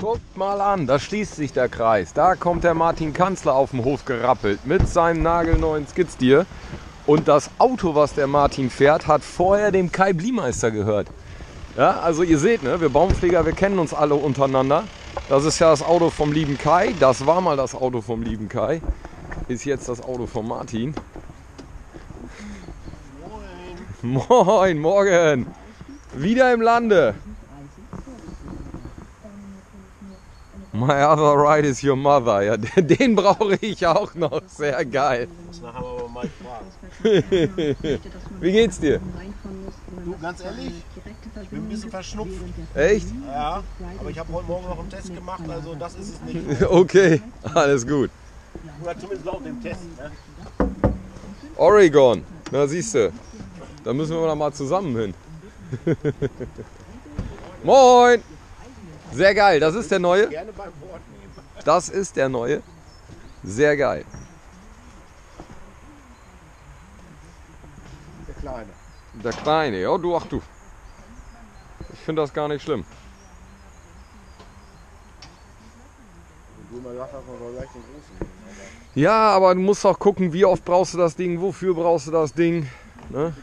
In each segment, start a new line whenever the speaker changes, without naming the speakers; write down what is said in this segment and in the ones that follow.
Guckt mal an, da schließt sich der Kreis. Da kommt der Martin Kanzler auf dem Hof gerappelt mit seinem nagelneuen Skizdier. Und das Auto, was der Martin fährt, hat vorher dem Kai Bliemeister gehört. Ja, also ihr seht, ne, wir Baumpfleger, wir kennen uns alle untereinander. Das ist ja das Auto vom lieben Kai. Das war mal das Auto vom lieben Kai. Ist jetzt das Auto von Martin. Moin. Moin, morgen. Wieder im Lande. My other right is your mother. Ja, den, brauche ich auch noch. Sehr geil.
Das nachher aber mal fragen.
Wie geht's dir?
Du, ganz ehrlich, ich bin ein bisschen verschnupft.
Echt?
Ja, aber ich habe heute Morgen noch einen Test gemacht, also das ist es nicht.
Okay, alles gut.
Oder zumindest laut dem Test. Ne?
Oregon. Na siehst du. Da müssen wir noch mal zusammen hin. Moin. Sehr geil. Das ist der neue.
Gerne beim Wort nehmen.
Das ist der neue. Sehr geil.
Der Kleine.
Der kleine. Ja, du, ach du. Ich finde das gar nicht schlimm. Ja, aber du musst auch gucken, wie oft brauchst du das Ding, wofür brauchst du das Ding. Ne?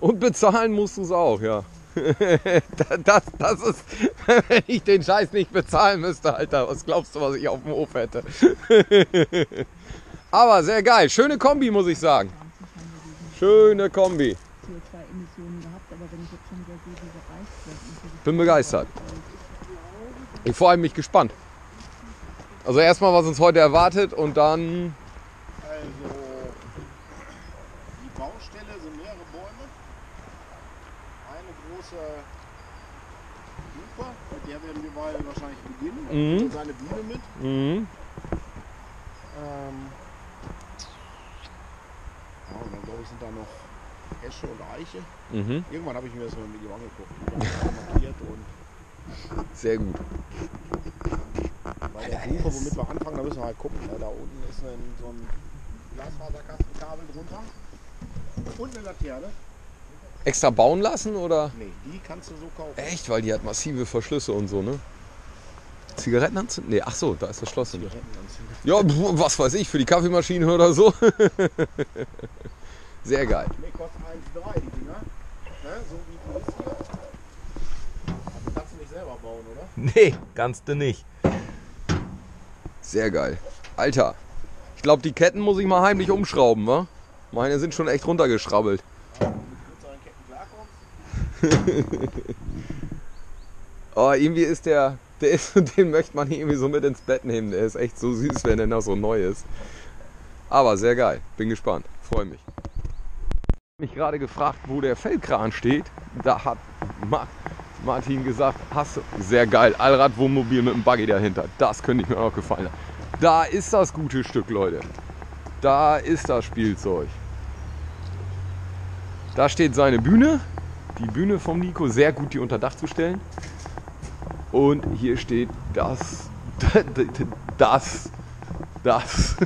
Und bezahlen musst du es auch, ja. das, das ist, wenn ich den Scheiß nicht bezahlen müsste, Alter, was glaubst du, was ich auf dem Hof hätte? Aber sehr geil, schöne Kombi, muss ich sagen. Schöne Kombi.
CO2-Emissionen gehabt, aber wenn ich jetzt schon wieder sehe, wie bereist wird. und wie
Bin begeistert. Ich vor allem mich gespannt. Also erstmal, was uns heute erwartet und dann.
Also, die Baustelle sind mehrere Bäume. Eine große Buche, mit der werden wir beide wahrscheinlich beginnen.
Mhm.
Seine Biene mit.
Mhm.
Ähm, ja, und dann glaube ich sind da noch Esche und Eiche.
Mhm.
Irgendwann habe ich mir das mal mit ihm angeguckt. Markiert und
Sehr gut.
bei der Buche, womit wir anfangen, da müssen wir halt gucken. Ne? Da unten ist ein, so ein Glasfaserkastenkabel drunter. Und eine Laterne.
Extra bauen lassen oder?
Nee, die kannst du so kaufen.
Echt, weil die hat massive Verschlüsse und so, ne? Zigaretten anzünden? Nee, ach so, da ist das Schloss. Ja, was weiß ich, für die Kaffeemaschine oder so. Sehr geil.
Nee, kosten 1,3 die Dinger. Ne? So wie die ist hier. Kannst du nicht selber bauen, oder?
Nee, kannst du nicht. Sehr geil. Alter, ich glaube, die Ketten muss ich mal heimlich umschrauben, wa? Meine sind schon echt runtergeschrabbelt.
Mit seinen Ketten klarkommst.
Aber irgendwie ist der, der ist, den möchte man irgendwie so mit ins Bett nehmen. Der ist echt so süß, wenn er noch so neu ist. Aber sehr geil. Bin gespannt. Freue mich. Ich habe mich gerade gefragt, wo der Feldkran steht. Da hat Ma Martin gesagt, hast du. Sehr geil. Allrad-Wohnmobil mit einem Buggy dahinter. Das könnte ich mir auch gefallen. Da ist das gute Stück, Leute. Da ist das Spielzeug. Da steht seine Bühne. Die Bühne vom Nico. Sehr gut, die unter Dach zu stellen. Und hier steht das, das, das.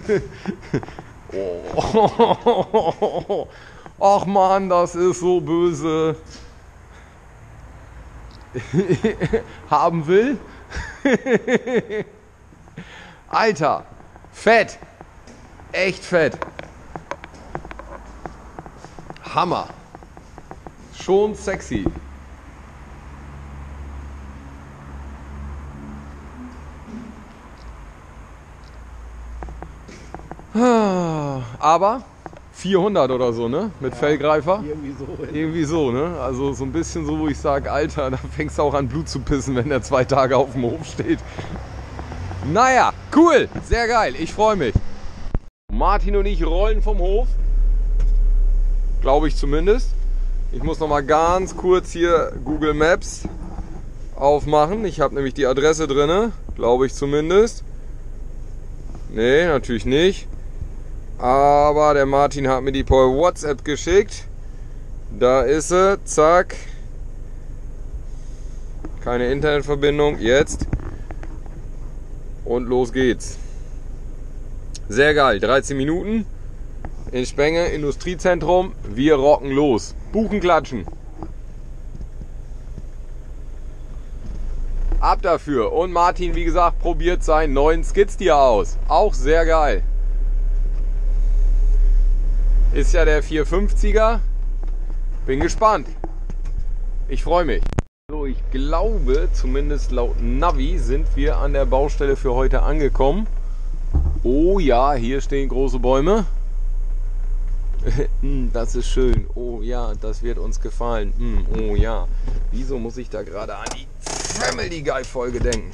Oh. Ach man, das ist so böse. Haben will. Alter, fett. Echt fett. Hammer. Schon sexy. Aber 400 oder so, ne? Mit Fellgreifer.
Irgendwie so.
Irgendwie so, ne? Also so ein bisschen so, wo ich sage, Alter, da fängst du auch an Blut zu pissen, wenn der zwei Tage auf dem Hof steht. Naja, cool, sehr geil, ich freue mich. Martin und ich rollen vom Hof. Glaube ich zumindest. Ich muss noch mal ganz kurz hier Google Maps aufmachen. Ich habe nämlich die Adresse drinne, glaube ich zumindest. Nee, natürlich nicht. Aber der Martin hat mir die per WhatsApp geschickt. Da ist sie. Zack. Keine Internetverbindung. Jetzt. Und los geht's. Sehr geil. 13 Minuten. In Spenge, Industriezentrum. Wir rocken los. Buchen klatschen. Ab dafür. Und Martin, wie gesagt, probiert seinen neuen Skidsteer aus. Auch sehr geil. Ist ja der 450er. Bin gespannt. Ich freue mich. So, ich glaube, zumindest laut Navi sind wir an der Baustelle für heute angekommen. Oh ja, hier stehen große Bäume. Hm, das ist schön. Oh ja, das wird uns gefallen. Hm, oh ja. Wieso muss ich da gerade an die Family Guy Folge denken?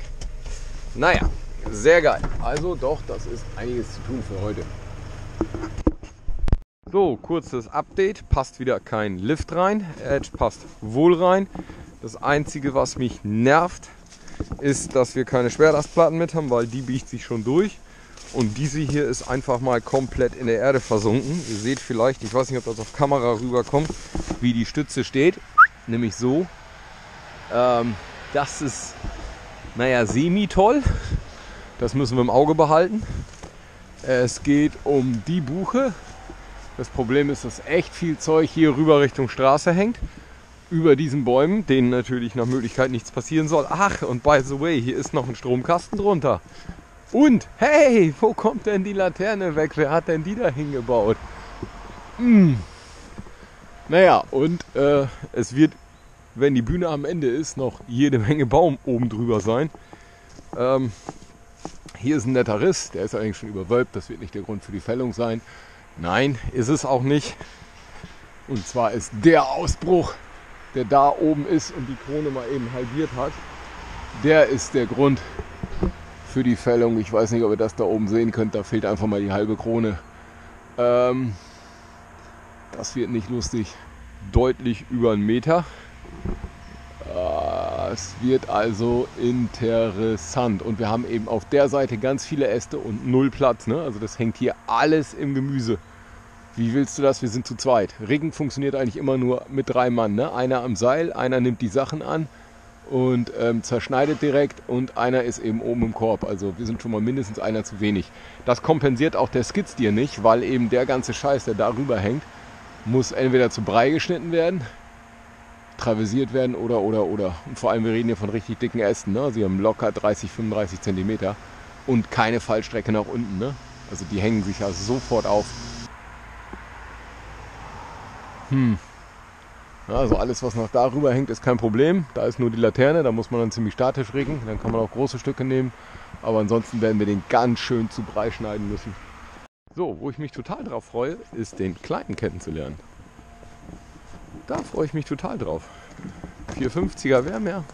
Naja, sehr geil. Also doch, das ist einiges zu tun für heute. So, kurzes Update. Passt wieder kein Lift rein. Edge passt wohl rein. Das Einzige, was mich nervt, ist, dass wir keine Schwerlastplatten mit haben, weil die biegt sich schon durch. Und diese hier ist einfach mal komplett in der Erde versunken. Ihr seht vielleicht, ich weiß nicht, ob das auf Kamera rüberkommt, wie die Stütze steht. Nämlich so. Ähm, das ist, naja, semi-toll. Das müssen wir im Auge behalten. Es geht um die Buche. Das Problem ist, dass echt viel Zeug hier rüber Richtung Straße hängt. Über diesen Bäumen, denen natürlich nach Möglichkeit nichts passieren soll. Ach, und by the way, hier ist noch ein Stromkasten drunter. Und, hey, wo kommt denn die Laterne weg? Wer hat denn die da hingebaut? Hm. Naja, und äh, es wird, wenn die Bühne am Ende ist, noch jede Menge Baum oben drüber sein. Ähm, hier ist ein netter Riss, der ist eigentlich schon überwölbt, das wird nicht der Grund für die Fällung sein. Nein, ist es auch nicht. Und zwar ist der Ausbruch, der da oben ist und die Krone mal eben halbiert hat, der ist der Grund für die Fällung. Ich weiß nicht, ob ihr das da oben sehen könnt. Da fehlt einfach mal die halbe Krone. Ähm, das wird nicht lustig. Deutlich über einen Meter. Es wird also interessant. Und wir haben eben auf der Seite ganz viele Äste und null Platz. Ne? Also das hängt hier alles im Gemüse. Wie willst du das? Wir sind zu zweit. Riggen funktioniert eigentlich immer nur mit drei Mann. Ne? Einer am Seil, einer nimmt die Sachen an und ähm, zerschneidet direkt und einer ist eben oben im Korb. Also wir sind schon mal mindestens einer zu wenig. Das kompensiert auch der Skizstier nicht, weil eben der ganze Scheiß, der darüber hängt, muss entweder zu Brei geschnitten werden, traversiert werden oder oder oder. Und vor allem, wir reden hier von richtig dicken Ästen. Ne? Sie haben locker 30, 35 Zentimeter und keine Fallstrecke nach unten. Ne? Also die hängen sich also sofort auf. Hm. Also alles, was noch darüber hängt, ist kein Problem. Da ist nur die Laterne, da muss man dann ziemlich statisch regeln. Dann kann man auch große Stücke nehmen. Aber ansonsten werden wir den ganz schön zu Brei schneiden müssen. So, wo ich mich total drauf freue, ist den kleinen kennenzulernen. Da freue ich mich total drauf. 450er Wärmer.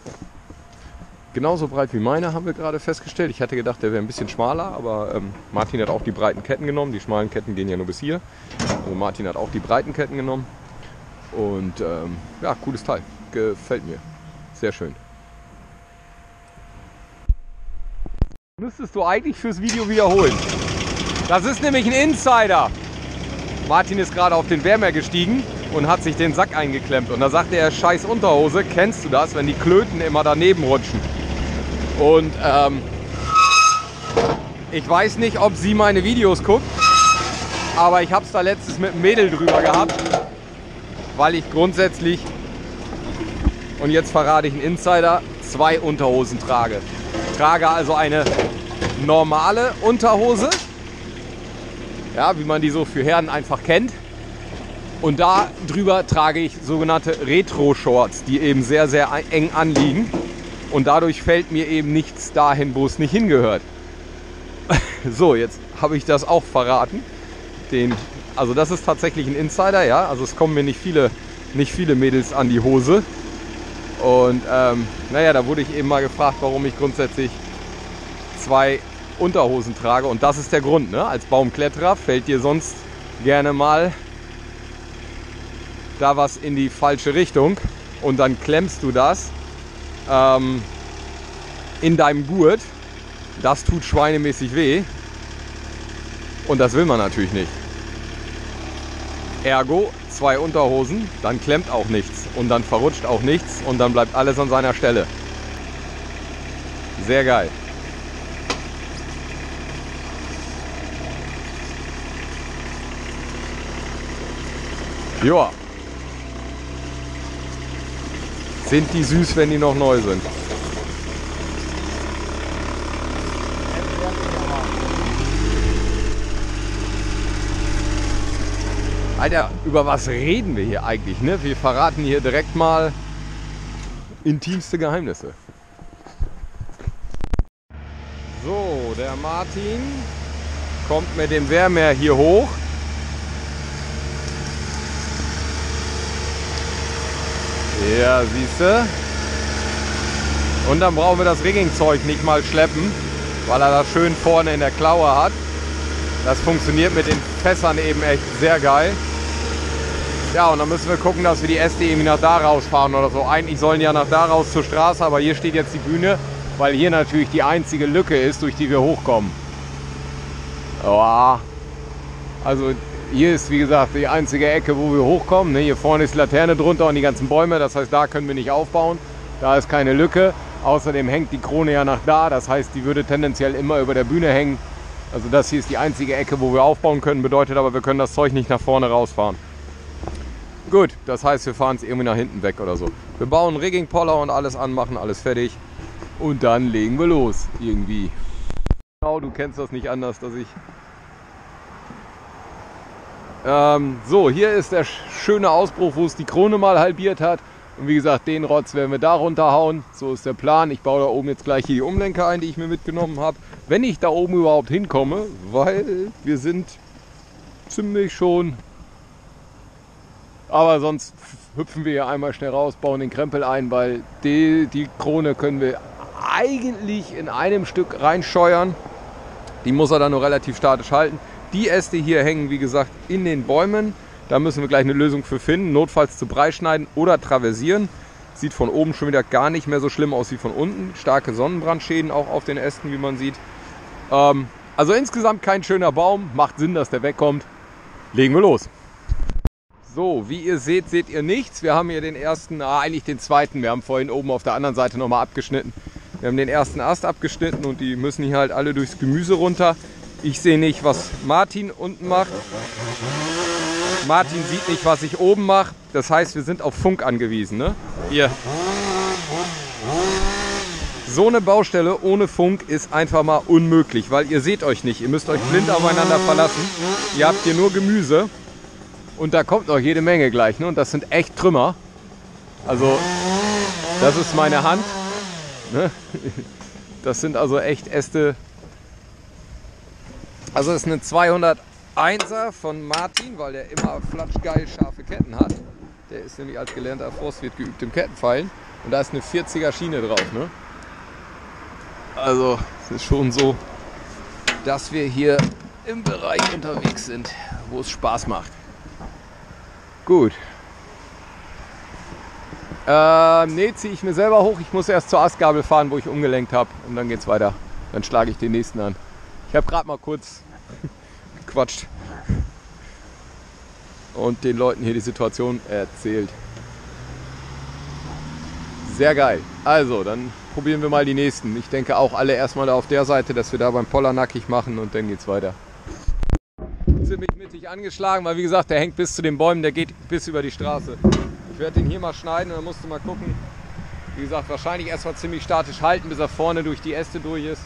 Genauso breit wie meine haben wir gerade festgestellt. Ich hatte gedacht, der wäre ein bisschen schmaler, aber ähm, Martin hat auch die breiten Ketten genommen. Die schmalen Ketten gehen ja nur bis hier. Also Martin hat auch die breiten Ketten genommen. Und ähm, ja, cooles Teil. Gefällt mir. Sehr schön. Müsstest du eigentlich fürs Video wiederholen. Das ist nämlich ein Insider. Martin ist gerade auf den Wärmer gestiegen und hat sich den Sack eingeklemmt. Und da sagte er, scheiß Unterhose, kennst du das, wenn die Klöten immer daneben rutschen? Und ähm, ich weiß nicht, ob sie meine Videos guckt, aber ich habe es da letztes mit einem Mädel drüber gehabt weil ich grundsätzlich, und jetzt verrate ich einen Insider, zwei Unterhosen trage. Ich trage also eine normale Unterhose, ja, wie man die so für Herren einfach kennt. Und da drüber trage ich sogenannte Retro-Shorts, die eben sehr, sehr eng anliegen. Und dadurch fällt mir eben nichts dahin, wo es nicht hingehört. So, jetzt habe ich das auch verraten. Den also das ist tatsächlich ein Insider, ja. Also es kommen mir nicht viele, nicht viele Mädels an die Hose. Und ähm, naja, da wurde ich eben mal gefragt, warum ich grundsätzlich zwei Unterhosen trage. Und das ist der Grund. Ne? Als Baumkletterer fällt dir sonst gerne mal da was in die falsche Richtung. Und dann klemmst du das ähm, in deinem Gurt. Das tut schweinemäßig weh. Und das will man natürlich nicht. Ergo zwei Unterhosen, dann klemmt auch nichts und dann verrutscht auch nichts und dann bleibt alles an seiner Stelle. Sehr geil. Joa. Sind die süß, wenn die noch neu sind. Alter, über was reden wir hier eigentlich? Ne? Wir verraten hier direkt mal intimste Geheimnisse. So, der Martin kommt mit dem Wehrmeer hier hoch. Ja, siehst du. Und dann brauchen wir das Riggingzeug nicht mal schleppen, weil er das schön vorne in der Klaue hat. Das funktioniert mit den Fässern eben echt sehr geil. Ja, und dann müssen wir gucken, dass wir die Äste irgendwie nach da rausfahren oder so. Eigentlich sollen ja nach da raus zur Straße, aber hier steht jetzt die Bühne, weil hier natürlich die einzige Lücke ist, durch die wir hochkommen. Ja, also hier ist wie gesagt die einzige Ecke, wo wir hochkommen. Ne, hier vorne ist Laterne drunter und die ganzen Bäume, das heißt, da können wir nicht aufbauen. Da ist keine Lücke. Außerdem hängt die Krone ja nach da, das heißt, die würde tendenziell immer über der Bühne hängen. Also das hier ist die einzige Ecke, wo wir aufbauen können, bedeutet aber, wir können das Zeug nicht nach vorne rausfahren. Gut, das heißt, wir fahren es irgendwie nach hinten weg oder so. Wir bauen Rigging-Poller und alles an, machen alles fertig und dann legen wir los irgendwie. Genau, du kennst das nicht anders, dass ich... Ähm, so, hier ist der schöne Ausbruch, wo es die Krone mal halbiert hat. Und wie gesagt, den Rotz werden wir da runterhauen. So ist der Plan. Ich baue da oben jetzt gleich hier die Umlenker ein, die ich mir mitgenommen habe. Wenn ich da oben überhaupt hinkomme, weil wir sind ziemlich schon aber sonst hüpfen wir hier einmal schnell raus, bauen den Krempel ein, weil die, die Krone können wir eigentlich in einem Stück reinscheuern. Die muss er dann nur relativ statisch halten. Die Äste hier hängen, wie gesagt, in den Bäumen. Da müssen wir gleich eine Lösung für finden. Notfalls zu Brei schneiden oder traversieren. Sieht von oben schon wieder gar nicht mehr so schlimm aus wie von unten. Starke Sonnenbrandschäden auch auf den Ästen, wie man sieht. Ähm, also insgesamt kein schöner Baum. Macht Sinn, dass der wegkommt. Legen wir los. So, wie ihr seht, seht ihr nichts. Wir haben hier den ersten, ah, eigentlich den zweiten. Wir haben vorhin oben auf der anderen Seite nochmal abgeschnitten. Wir haben den ersten Ast abgeschnitten und die müssen hier halt alle durchs Gemüse runter. Ich sehe nicht, was Martin unten macht. Martin sieht nicht, was ich oben mache. Das heißt, wir sind auf Funk angewiesen. Ne? Hier. So eine Baustelle ohne Funk ist einfach mal unmöglich, weil ihr seht euch nicht. Ihr müsst euch blind aufeinander verlassen. Ihr habt hier nur Gemüse. Und da kommt noch jede Menge gleich. Ne? Und das sind echt Trümmer. Also, das ist meine Hand. Ne? Das sind also echt Äste. Also, das ist eine 201er von Martin, weil der immer flatschgeil scharfe Ketten hat. Der ist nämlich als gelernter Forstwirt geübt im Kettenfeilen. Und da ist eine 40er Schiene drauf. Ne? Also, es ist schon so, dass wir hier im Bereich unterwegs sind, wo es Spaß macht. Gut. Äh, ne, ziehe ich mir selber hoch. Ich muss erst zur Astgabel fahren, wo ich umgelenkt habe. Und dann geht's weiter. Dann schlage ich den nächsten an. Ich habe gerade mal kurz gequatscht und den Leuten hier die Situation erzählt. Sehr geil. Also, dann probieren wir mal die nächsten. Ich denke auch alle erstmal auf der Seite, dass wir da beim Poller nackig machen und dann geht's weiter ziemlich mittig angeschlagen, weil wie gesagt, der hängt bis zu den Bäumen, der geht bis über die Straße. Ich werde den hier mal schneiden und dann musst du mal gucken. Wie gesagt, wahrscheinlich erstmal ziemlich statisch halten, bis er vorne durch die Äste durch ist.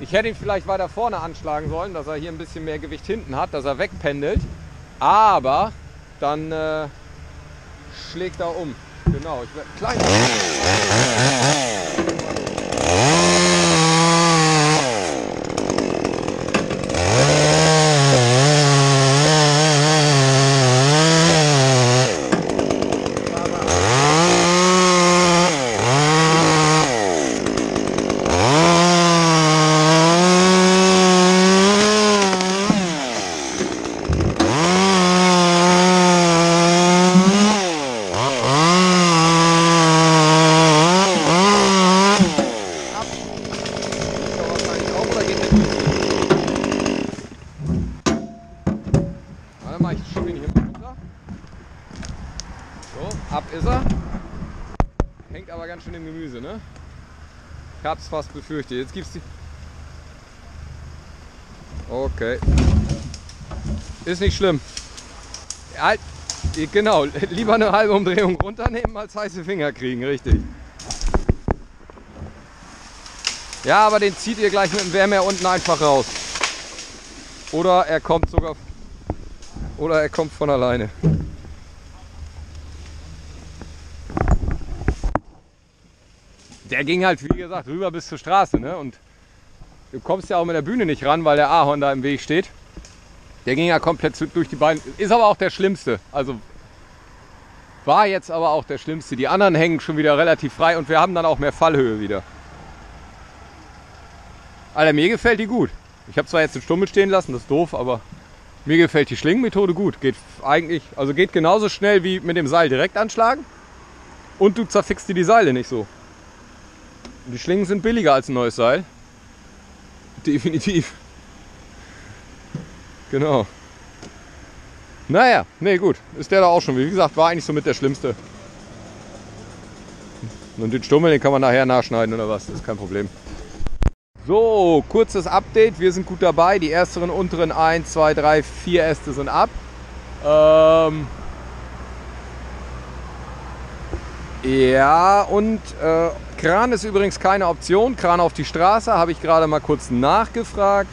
Ich hätte ihn vielleicht weiter vorne anschlagen sollen, dass er hier ein bisschen mehr Gewicht hinten hat, dass er wegpendelt. Aber dann äh, schlägt er um. Genau, ich werde klein. Fast befürchtet. Jetzt gibt's die. Okay. Ist nicht schlimm. Halt, genau, lieber eine halbe Umdrehung runternehmen als heiße Finger kriegen, richtig. Ja, aber den zieht ihr gleich mit dem Wärmer unten einfach raus. Oder er kommt sogar. oder er kommt von alleine. Der ging halt, wie gesagt, rüber bis zur Straße. Ne? Und du kommst ja auch mit der Bühne nicht ran, weil der Ahorn da im Weg steht. Der ging ja komplett durch die Beine. Ist aber auch der schlimmste. Also war jetzt aber auch der schlimmste. Die anderen hängen schon wieder relativ frei und wir haben dann auch mehr Fallhöhe wieder. Alter, mir gefällt die gut. Ich habe zwar jetzt den Stummel stehen lassen, das ist doof, aber mir gefällt die Schlingenmethode gut. Geht eigentlich, also geht genauso schnell wie mit dem Seil direkt anschlagen. Und du zerfickst dir die Seile nicht so. Die Schlingen sind billiger als ein neues Seil. Definitiv. Genau. Naja, nee, gut. Ist der da auch schon. Wie gesagt, war eigentlich so mit der schlimmste. Und den Stummel, den kann man nachher nachschneiden oder was. Das ist kein Problem. So, kurzes Update. Wir sind gut dabei. Die ersteren, unteren 1, 2, 3, 4 Äste sind ab. Ähm ja, und äh, Kran ist übrigens keine Option. Kran auf die Straße habe ich gerade mal kurz nachgefragt.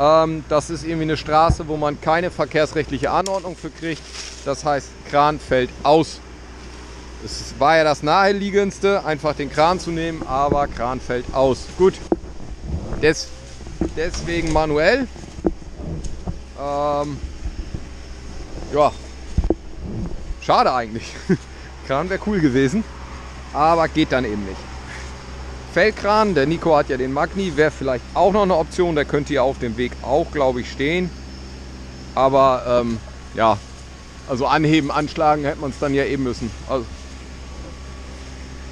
Ähm, das ist irgendwie eine Straße, wo man keine verkehrsrechtliche Anordnung für kriegt. Das heißt, Kran fällt aus. Es war ja das naheliegendste, einfach den Kran zu nehmen, aber Kran fällt aus. Gut, Des, deswegen manuell. Ähm, ja, schade eigentlich. Kran wäre cool gewesen, aber geht dann eben nicht. Feldkran, der Nico hat ja den Magni, wäre vielleicht auch noch eine Option. Der könnte ja auf dem Weg auch, glaube ich, stehen. Aber ähm, ja, also anheben, anschlagen hätte man es dann ja eben müssen. Also,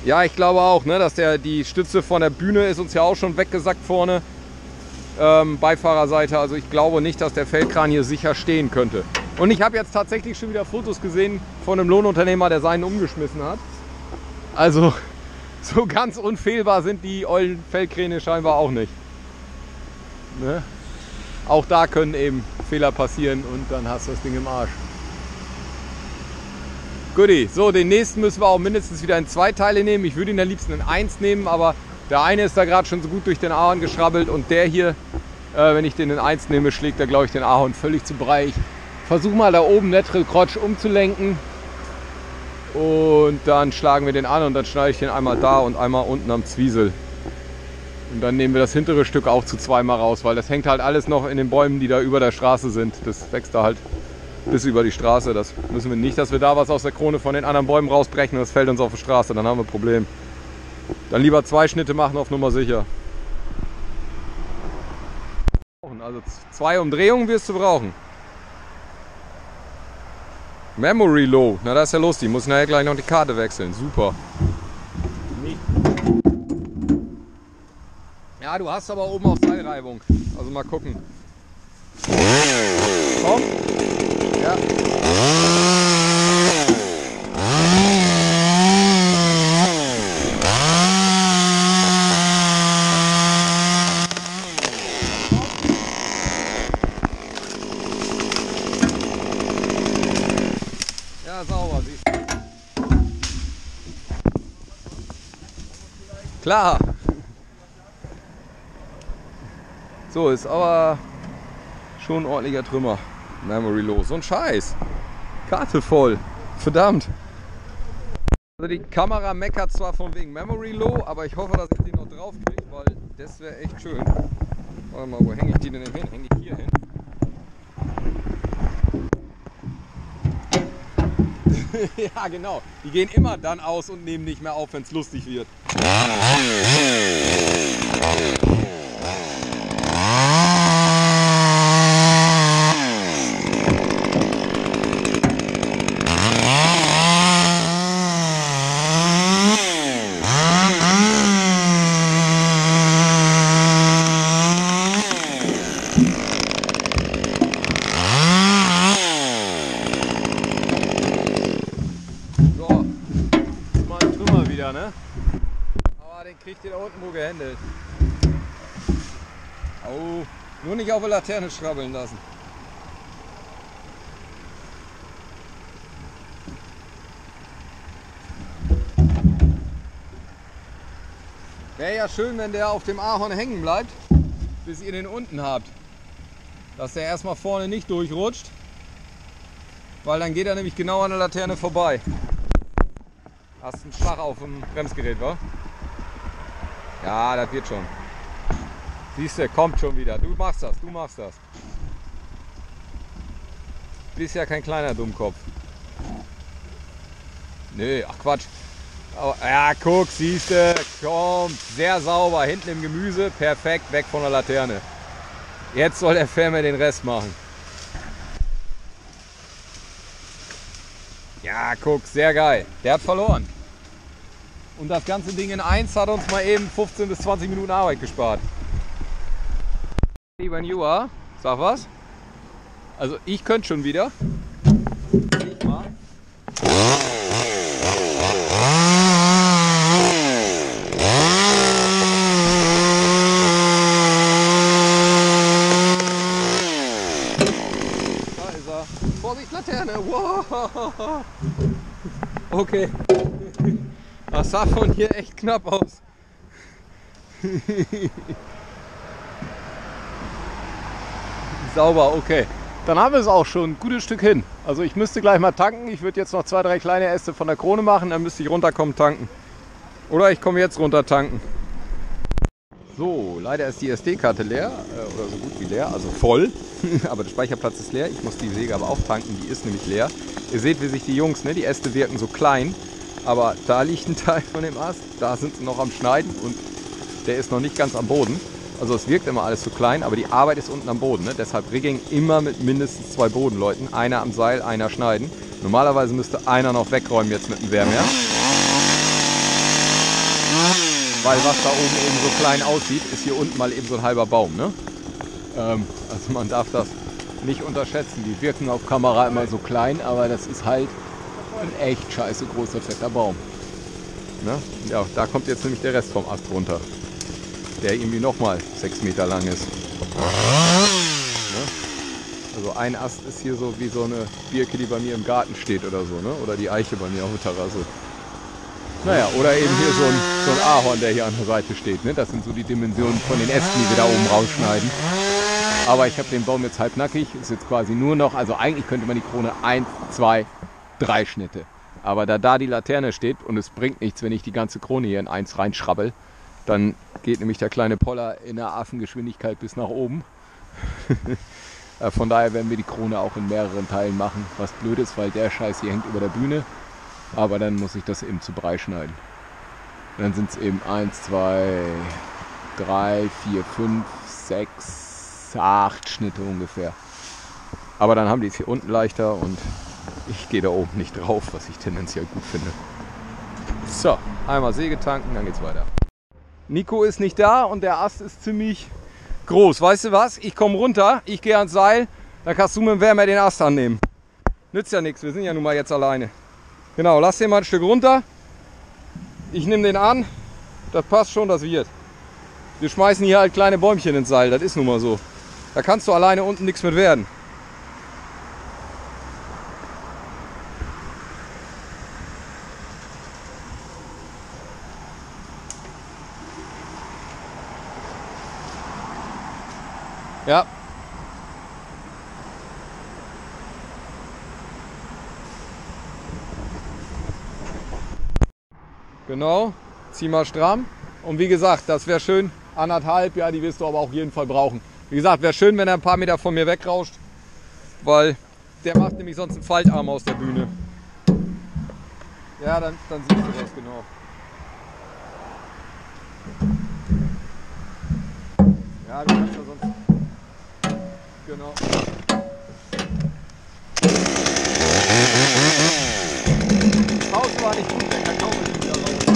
ja, ich glaube auch, ne, dass der, die Stütze von der Bühne ist uns ja auch schon weggesackt vorne. Ähm, Beifahrerseite. Also ich glaube nicht, dass der Feldkran hier sicher stehen könnte. Und ich habe jetzt tatsächlich schon wieder Fotos gesehen von einem Lohnunternehmer, der seinen umgeschmissen hat. Also so ganz unfehlbar sind die ollen Feldkräne scheinbar auch nicht. Ne? Auch da können eben Fehler passieren und dann hast du das Ding im Arsch. Guti, so den nächsten müssen wir auch mindestens wieder in zwei Teile nehmen. Ich würde ihn am liebsten in eins nehmen, aber der eine ist da gerade schon so gut durch den Ahorn geschrabbelt und der hier, äh, wenn ich den in eins nehme, schlägt er glaube ich den Ahorn völlig zu Brei. Versuche mal da oben Nettre Crotch umzulenken und dann schlagen wir den an und dann schneide ich den einmal da und einmal unten am Zwiesel. Und dann nehmen wir das hintere Stück auch zu zweimal raus, weil das hängt halt alles noch in den Bäumen, die da über der Straße sind. Das wächst da halt bis über die Straße. Das müssen wir nicht, dass wir da was aus der Krone von den anderen Bäumen rausbrechen und das fällt uns auf die Straße, dann haben wir ein Problem. Dann lieber zwei Schnitte machen auf Nummer sicher. Also zwei Umdrehungen wirst du brauchen. Memory Low. Na, das ist ja lustig. Ich muss nachher gleich noch die Karte wechseln. Super. Ja, du hast aber oben auch Seilreibung. Also mal gucken. Komm. Ja, sauber, siehst du. Klar. So, ist aber schon ein ordentlicher Trümmer. Memory los. So ein Scheiß. Karte voll. Verdammt. Also die Kamera meckert zwar von wegen Memory Low, aber ich hoffe, dass ich die noch drauf kriege, weil das wäre echt schön. Warte mal, wo hänge ich die denn hin? Hänge ich hier hin? ja, genau. Die gehen immer dann aus und nehmen nicht mehr auf, wenn es lustig wird. So, ist mal ein Trümmer wieder, ne? Aber den kriegt ihr da unten wo gehändelt. Au, nur nicht auf der Laterne schrabbeln lassen. Wäre ja schön, wenn der auf dem Ahorn hängen bleibt, bis ihr den unten habt. Dass der erstmal vorne nicht durchrutscht. Weil dann geht er nämlich genau an der Laterne vorbei. Hast einen Schlag auf dem Bremsgerät, wa? Ja, das wird schon. Siehst du, kommt schon wieder. Du machst das, du machst das. Bist ja kein kleiner Dummkopf. Nö, ach Quatsch. Oh, ja, guck, siehst du, kommt. Sehr sauber, hinten im Gemüse, perfekt, weg von der Laterne. Jetzt soll der Fermer den Rest machen. Ja, guck, sehr geil. Der hat verloren. Und das ganze Ding in 1 hat uns mal eben 15 bis 20 Minuten Arbeit gespart. Lieber Newer, sag was? Also ich könnte schon wieder. Da ist er. Vorsicht, Laterne. Wow. Okay. Das sah von hier echt knapp aus. Sauber, okay. Dann haben wir es auch schon ein gutes Stück hin. Also ich müsste gleich mal tanken. Ich würde jetzt noch zwei, drei kleine Äste von der Krone machen, dann müsste ich runterkommen tanken. Oder ich komme jetzt runter tanken. So, leider ist die SD-Karte leer, äh, oder so gut wie leer, also voll. aber der Speicherplatz ist leer. Ich muss die Säge aber auch tanken, die ist nämlich leer. Ihr seht, wie sich die Jungs, ne, die Äste wirken so klein. Aber da liegt ein Teil von dem Ast, da sind sie noch am Schneiden und der ist noch nicht ganz am Boden. Also es wirkt immer alles so klein, aber die Arbeit ist unten am Boden. Ne? Deshalb Rigging immer mit mindestens zwei Bodenleuten. Einer am Seil, einer schneiden. Normalerweise müsste einer noch wegräumen jetzt mit dem Wärmer. Weil was da oben eben so klein aussieht, ist hier unten mal eben so ein halber Baum. Ne? Ähm, also man darf das nicht unterschätzen. Die wirken auf Kamera immer so klein, aber das ist halt ein echt scheiße großer, fetter Baum. Ne? Ja, da kommt jetzt nämlich der Rest vom Ast runter der irgendwie nochmal 6 Meter lang ist. Ne? Also ein Ast ist hier so wie so eine Birke, die bei mir im Garten steht oder so, ne? oder die Eiche bei mir auf der Terrasse. Naja, oder eben hier so ein, so ein Ahorn, der hier an der Seite steht. Ne? Das sind so die Dimensionen von den Ästen, die wir da oben rausschneiden. Aber ich habe den Baum jetzt halbnackig, ist jetzt quasi nur noch, also eigentlich könnte man die Krone 1, 2, 3 Schnitte. Aber da da die Laterne steht und es bringt nichts, wenn ich die ganze Krone hier in 1 reinschrabbel, dann geht nämlich der kleine Poller in der Affengeschwindigkeit bis nach oben. Äh, von daher werden wir die Krone auch in mehreren Teilen machen, was blöd ist, weil der Scheiß hier hängt über der Bühne. Aber dann muss ich das eben zu Brei schneiden. Dann sind es eben 1, 2, 3, 4, 5, 6, 8 Schnitte ungefähr. Aber dann haben die es hier unten leichter und ich gehe da oben nicht drauf, was ich tendenziell gut finde. So, einmal Säge tanken, dann geht's weiter. Nico ist nicht da und der Ast ist ziemlich groß. Weißt du was? Ich komme runter, ich gehe ans Seil, dann kannst du mit dem Wärmer den Ast annehmen. Nützt ja nichts, wir sind ja nun mal jetzt alleine. Genau, lass den mal ein Stück runter. Ich nehme den an. Das passt schon, das wird. Wir schmeißen hier halt kleine Bäumchen ins Seil, das ist nun mal so. Da kannst du alleine unten nichts mit werden. Ja. Genau, zieh mal stramm. Und wie gesagt, das wäre schön, anderthalb, ja, die wirst du aber auch jeden Fall brauchen. Wie gesagt, wäre schön, wenn er ein paar Meter von mir wegrauscht, weil der macht nämlich sonst einen Faltarm aus der Bühne. Ja, dann, dann siehst du das genau. Ja, du kannst ja sonst. Genau. Haus war nicht gut, der Kakao ist wieder raus.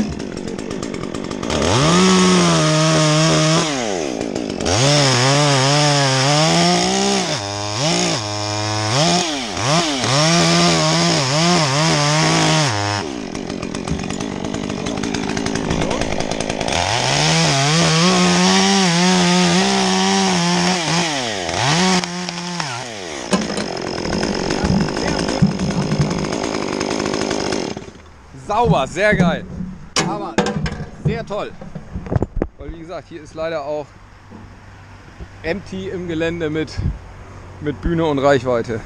Sauber, sehr geil. Aber sehr toll. Weil wie gesagt, hier ist leider auch empty im Gelände mit, mit Bühne und Reichweite.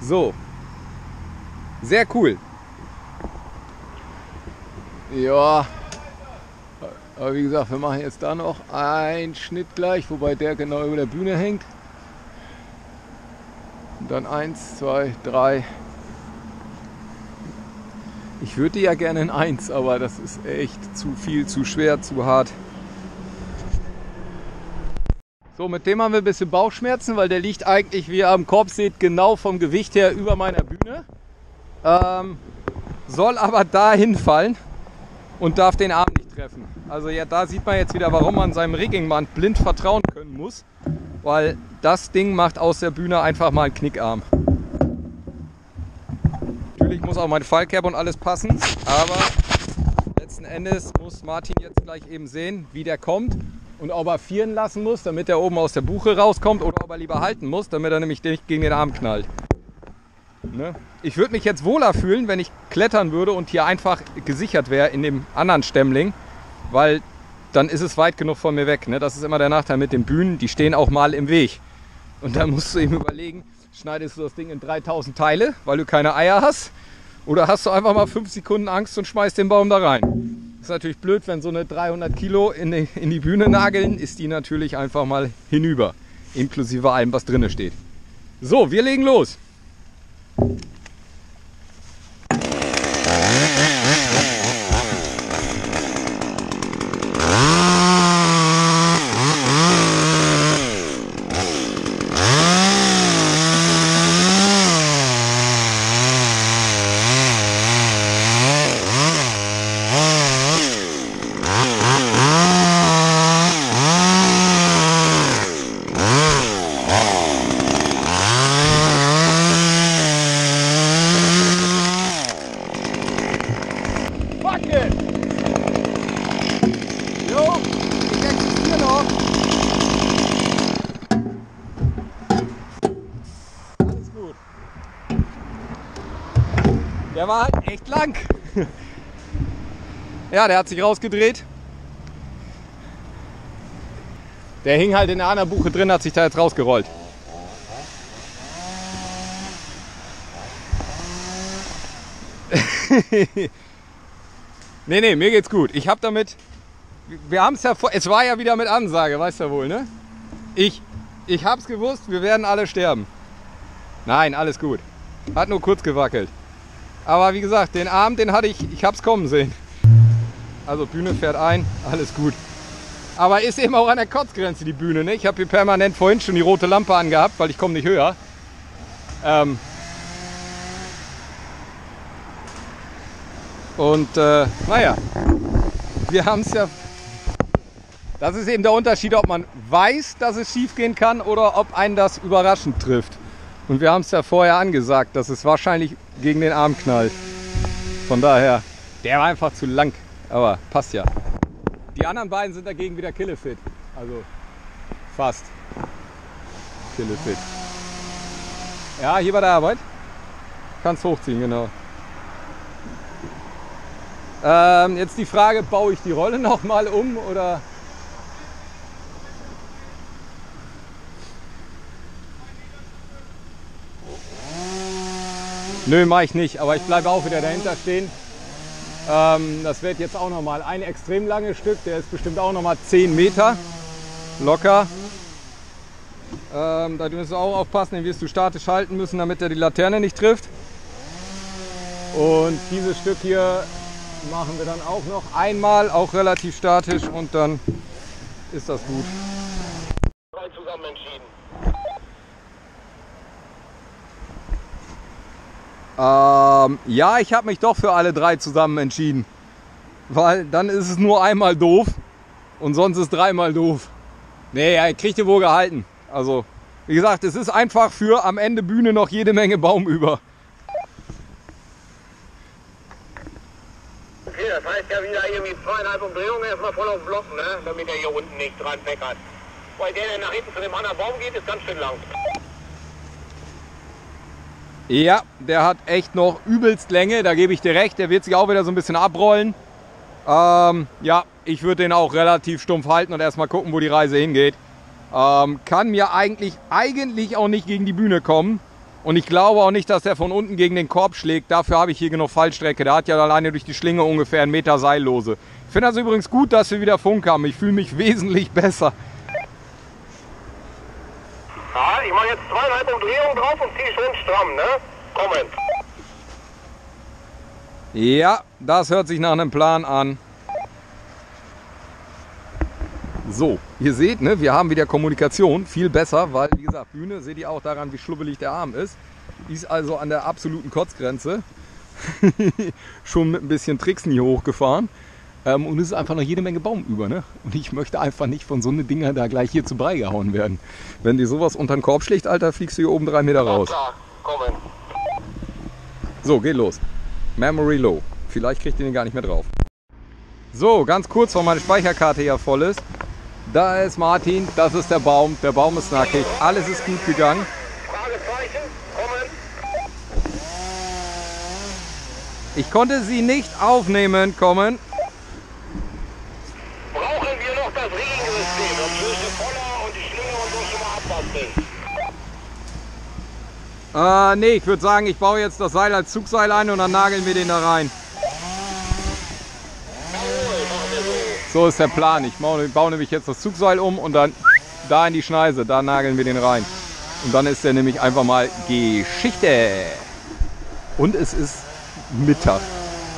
So. Sehr cool. Ja. Aber wie gesagt, wir machen jetzt da noch einen Schnitt gleich, wobei der genau über der Bühne hängt. Dann eins, zwei, drei. Ich würde ja gerne in eins, aber das ist echt zu viel, zu schwer, zu hart. So, mit dem haben wir ein bisschen Bauchschmerzen, weil der liegt eigentlich, wie ihr am Korb seht, genau vom Gewicht her über meiner Bühne. Ähm, soll aber da hinfallen und darf den Arm nicht treffen. Also ja, da sieht man jetzt wieder, warum man seinem Riggingmann blind vertrauen können muss, weil das Ding macht aus der Bühne einfach mal einen Knickarm. Natürlich muss auch mein Fallcap und alles passen, aber letzten Endes muss Martin jetzt gleich eben sehen, wie der kommt und ob er vieren lassen muss, damit er oben aus der Buche rauskommt oder ob er lieber halten muss, damit er nämlich nicht gegen den Arm knallt. Ne? Ich würde mich jetzt wohler fühlen, wenn ich klettern würde und hier einfach gesichert wäre in dem anderen Stämmling, weil dann ist es weit genug von mir weg. Ne? Das ist immer der Nachteil mit den Bühnen, die stehen auch mal im Weg. Und dann musst du eben überlegen, schneidest du das Ding in 3000 Teile, weil du keine Eier hast, oder hast du einfach mal 5 Sekunden Angst und schmeißt den Baum da rein. Ist natürlich blöd, wenn so eine 300 Kilo in die, in die Bühne nageln, ist die natürlich einfach mal hinüber. Inklusive allem, was drinne steht. So, wir legen los. Ja, der hat sich rausgedreht. Der hing halt in anderen Buche drin, hat sich da jetzt rausgerollt. Nee, nee, mir geht's gut. Ich hab damit. Wir haben es ja vor. Es war ja wieder mit Ansage, weißt du wohl, ne? Ich. Ich hab's gewusst, wir werden alle sterben. Nein, alles gut. Hat nur kurz gewackelt. Aber wie gesagt, den Arm, den hatte ich. Ich hab's kommen sehen. Also Bühne fährt ein, alles gut. Aber ist eben auch an der Kotzgrenze die Bühne, ne? Ich habe hier permanent vorhin schon die rote Lampe angehabt, weil ich komme nicht höher. Ähm, Und äh, naja, wir haben es ja. Das ist eben der Unterschied, ob man weiß, dass es schief gehen kann oder ob einen das überraschend trifft. Und wir haben es ja vorher angesagt, dass es wahrscheinlich gegen den Arm knallt. Von daher, der war einfach zu lang. Aber passt ja. Die anderen beiden sind dagegen wieder killefit. Also fast killefit. Ja, hier bei der Arbeit. Kannst hochziehen, genau. Ähm, jetzt die Frage, baue ich die Rolle noch mal um oder? Nö, mache ich nicht, aber ich bleibe auch wieder dahinter stehen. Ähm, das wird jetzt auch noch mal ein extrem langes Stück, der ist bestimmt auch noch mal 10 Meter locker. Ähm, da müssen wir auch aufpassen, den wirst du statisch halten müssen, damit er die Laterne nicht trifft. Und dieses Stück hier machen wir dann auch noch einmal, auch relativ statisch und dann ist das gut.
Zusammen entschieden.
Ähm, ja, ich habe mich doch für alle drei zusammen entschieden. Weil dann ist es nur einmal doof und sonst ist dreimal doof. Nee, er kriegt ihr wohl gehalten. Also, wie gesagt, es ist einfach für am Ende Bühne noch jede Menge Baum über.
Okay, das heißt ja wieder irgendwie zweieinhalb Umdrehungen erstmal voll auf den Block, ne? Damit er hier unten nicht dran meckert. Weil der, der nach hinten zu dem anderen Baum geht, ist ganz schön lang.
Ja, der hat echt noch übelst Länge, da gebe ich dir recht. Der wird sich auch wieder so ein bisschen abrollen. Ähm, ja, ich würde den auch relativ stumpf halten und erstmal gucken, wo die Reise hingeht. Ähm, kann mir eigentlich, eigentlich auch nicht gegen die Bühne kommen. Und ich glaube auch nicht, dass der von unten gegen den Korb schlägt. Dafür habe ich hier genug Fallstrecke. Der hat ja alleine durch die Schlinge ungefähr einen Meter Seillose. Ich finde das übrigens gut, dass wir wieder Funk haben. Ich fühle mich wesentlich besser.
Ja, ich mache jetzt zweieinhalb Umdrehungen drauf und ziehe schon stramm, ne? Kommen.
Ja, das hört sich nach einem Plan an. So, ihr seht, ne, wir haben wieder Kommunikation, viel besser, weil, wie gesagt, Bühne, seht ihr auch daran, wie schlubbelig der Arm ist. Ist also an der absoluten Kotzgrenze. Schon mit ein bisschen Tricksen hier hochgefahren. Ähm, und es ist einfach noch jede Menge Baum über. Ne? Und ich möchte einfach nicht von so eine Dinger da gleich hier zu Brei gehauen werden. Wenn dir sowas unter den Korb schlägt, Alter, fliegst du hier oben drei Meter raus.
Kommen.
So, geht los. Memory low. Vielleicht kriegt ihr den gar nicht mehr drauf. So, ganz kurz, weil meine Speicherkarte ja voll ist. Da ist Martin, das ist der Baum. Der Baum ist nackig. Alles ist gut gegangen.
Fragezeichen, kommen.
Ich konnte sie nicht aufnehmen, kommen.
Brauchen wir noch das Regensystem, um Füße voller und die Schlinge und so schon mal abbasteln.
Äh, nee, ich würde sagen, ich baue jetzt das Seil als Zugseil ein und dann nageln wir den da rein. So ist der Plan. Ich baue, baue nämlich jetzt das Zugseil um und dann da in die Schneise, da nageln wir den rein. Und dann ist der nämlich einfach mal Geschichte. Und es ist Mittag.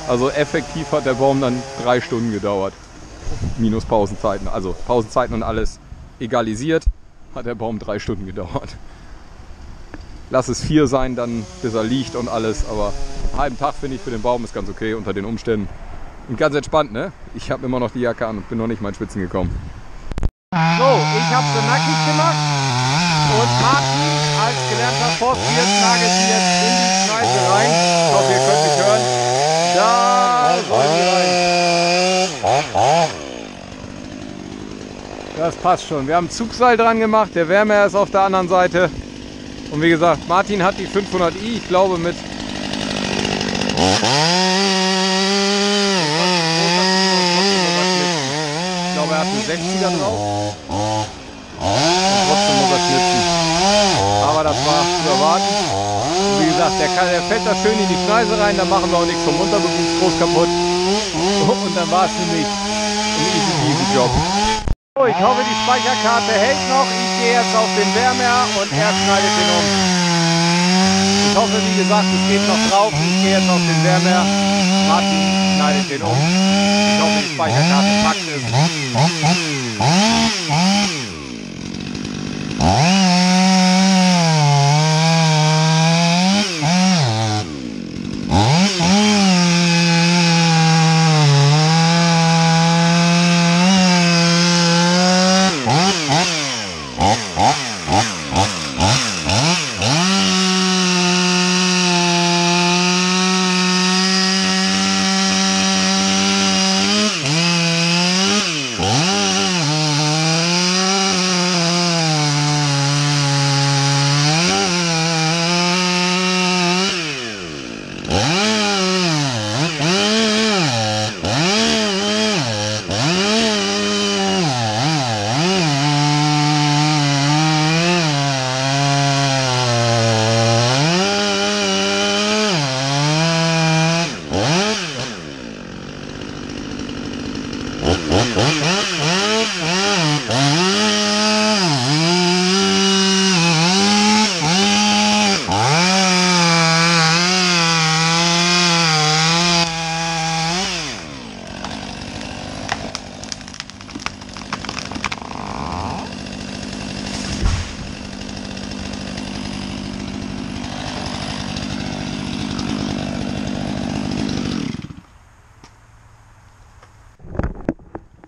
Also effektiv hat der Baum dann drei Stunden gedauert. Minus Pausenzeiten. Also Pausenzeiten und alles egalisiert, hat der Baum drei Stunden gedauert. Lass es vier sein, dann bis er liegt und alles. Aber einen halben Tag finde ich für den Baum ist ganz okay unter den Umständen. Und ganz entspannt, ne? Ich habe immer noch die Jacke an und bin noch nicht mal in Spitzen gekommen. So, ich habe sie nackig gemacht. Und Martin als gelernter Forstwirt nagelt sie jetzt in die Schneise rein. Ich hoffe, ihr könnt mich hören. Da soll sie rein. Das passt schon. Wir haben Zugseil dran gemacht. Der Wärmer ist auf der anderen Seite. Und wie gesagt, Martin hat die 500i, ich glaube mit ich glaube, er hat einen 60er drauf. Und trotzdem muss er schnitzen. Aber das war zu erwarten. Und wie gesagt, der, kann, der fällt da schön in die Schneise rein, da machen wir auch nichts vom Unterbewusst groß kaputt. Und dann war es nämlich ein easy peasy Job. So, ich hoffe, die Speicherkarte hält noch. Ich gehe jetzt auf den Wärmer und er schneidet den um. Ich hoffe, wie gesagt, es geht noch drauf. Ich gehe jetzt auf den Wärmer. Martin schneidet den um. Ich hoffe, die Speicherkarte packt es.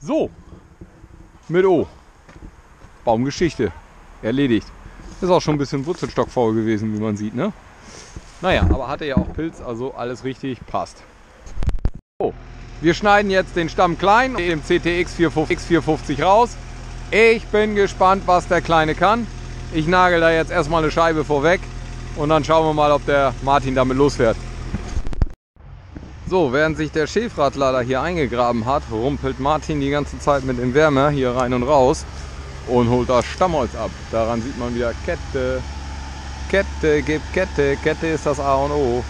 So, mit O. Baumgeschichte. Erledigt. Ist auch schon ein bisschen Wurzelstockfaul gewesen, wie man sieht, ne? Naja, aber hatte ja auch Pilz, also alles richtig, passt. So, wir schneiden jetzt den Stamm klein, dem CTX 450 raus. Ich bin gespannt, was der Kleine kann. Ich nagel da jetzt erstmal eine Scheibe vorweg und dann schauen wir mal, ob der Martin damit losfährt. So, während sich der Schäfradlader hier eingegraben hat, rumpelt Martin die ganze Zeit mit dem Wärmer hier rein und raus und holt das Stammholz ab. Daran sieht man wieder Kette. Kette, gib Kette. Kette ist das A und O.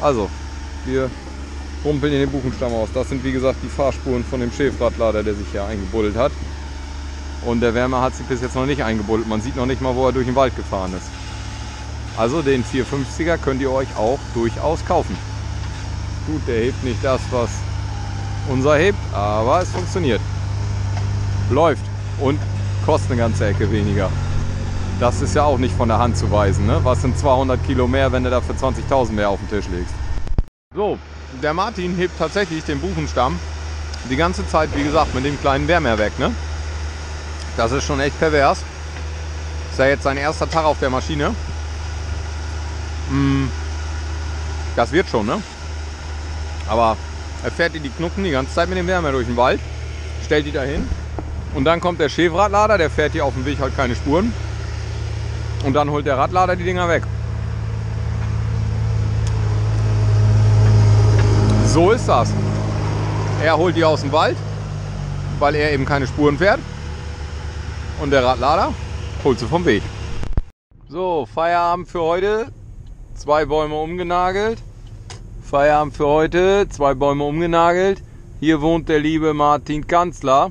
Also, wir rumpeln in den Buchenstamm aus. Das sind wie gesagt die Fahrspuren von dem Schäfradlader, der sich hier eingebuddelt hat. Und der Wärmer hat sich bis jetzt noch nicht eingebuddelt. Man sieht noch nicht mal, wo er durch den Wald gefahren ist. Also den 450er könnt ihr euch auch durchaus kaufen. Gut, der hebt nicht das, was unser hebt, aber es funktioniert. Läuft und kostet eine ganze Ecke weniger. Das ist ja auch nicht von der Hand zu weisen. Ne? Was sind 200 Kilo mehr, wenn du da für 20.000 mehr auf den Tisch legst? So, der Martin hebt tatsächlich den Buchenstamm die ganze Zeit, wie gesagt, mit dem kleinen Wärmer weg. Ne? Das ist schon echt pervers. Ist ja jetzt sein erster Tag auf der Maschine. Mm, Das wird schon, ne? Aber er fährt in die Knucken die ganze Zeit mit dem Wärmer durch den Wald, stellt die da hin. Und dann kommt der Chevradlader, der fährt hier auf dem Weg halt keine Spuren. Und dann holt der Radlader die Dinger weg. So ist das. Er holt die aus dem Wald, weil er eben keine Spuren fährt. Und der Radlader holt sie vom Weg. So, Feierabend für heute. Zwei Bäume umgenagelt. Feierabend für heute. Zwei Bäume umgenagelt. Hier wohnt der liebe Martin Kanzler.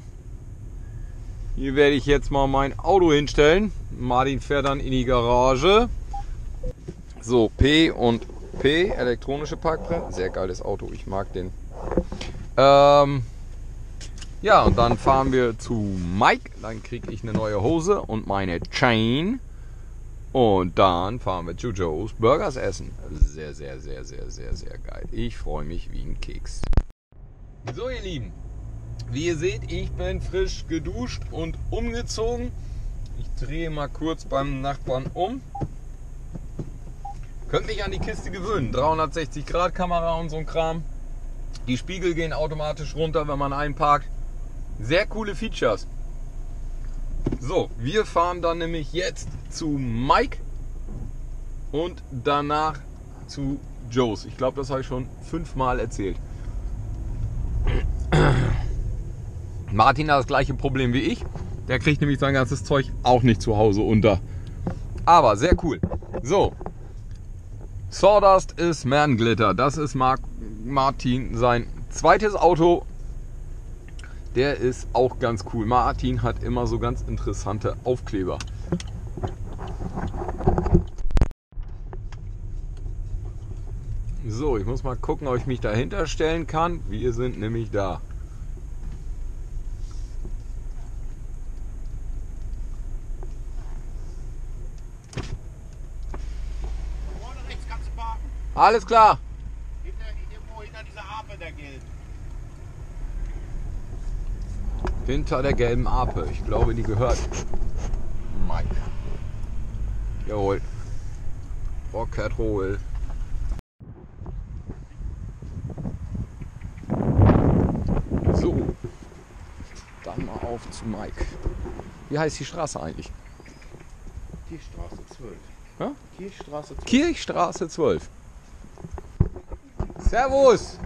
Hier werde ich jetzt mal mein Auto hinstellen. Martin fährt dann in die Garage. So, P und P, elektronische Parkbremse. Sehr geiles Auto, ich mag den. Ähm, ja, und dann fahren wir zu Mike. Dann kriege ich eine neue Hose und meine Chain. Und dann fahren wir zu Joe's Burgers essen. Sehr, sehr, sehr, sehr, sehr, sehr geil. Ich freue mich wie ein Keks. So, ihr Lieben. Wie ihr seht, ich bin frisch geduscht und umgezogen. Ich drehe mal kurz beim Nachbarn um. Könnt mich an die Kiste gewöhnen. 360 Grad Kamera und so ein Kram. Die Spiegel gehen automatisch runter, wenn man einparkt. Sehr coole Features. So, wir fahren dann nämlich jetzt zu Mike und danach zu Joe's. Ich glaube, das habe ich schon fünfmal erzählt. Martin hat das gleiche Problem wie ich. Der kriegt nämlich sein ganzes Zeug auch nicht zu Hause unter. Aber sehr cool. So. Sawdust ist Man Glitter. Das ist Mark Martin sein zweites Auto. Der ist auch ganz cool. Martin hat immer so ganz interessante Aufkleber. So, ich muss mal gucken, ob ich mich dahinter stellen kann. Wir sind nämlich da. Alles klar.
Hinter, irgendwo hinter dieser Ape der gelben.
Hinter der gelben Ape. Ich glaube, die gehört. Jawohl. Rock'n'Roll. So. Dann mal auf zu Mike. Wie heißt die Straße eigentlich?
Kirchstraße 12.
Ja?
Kirchstraße 12.
Kirchstraße 12. Servus!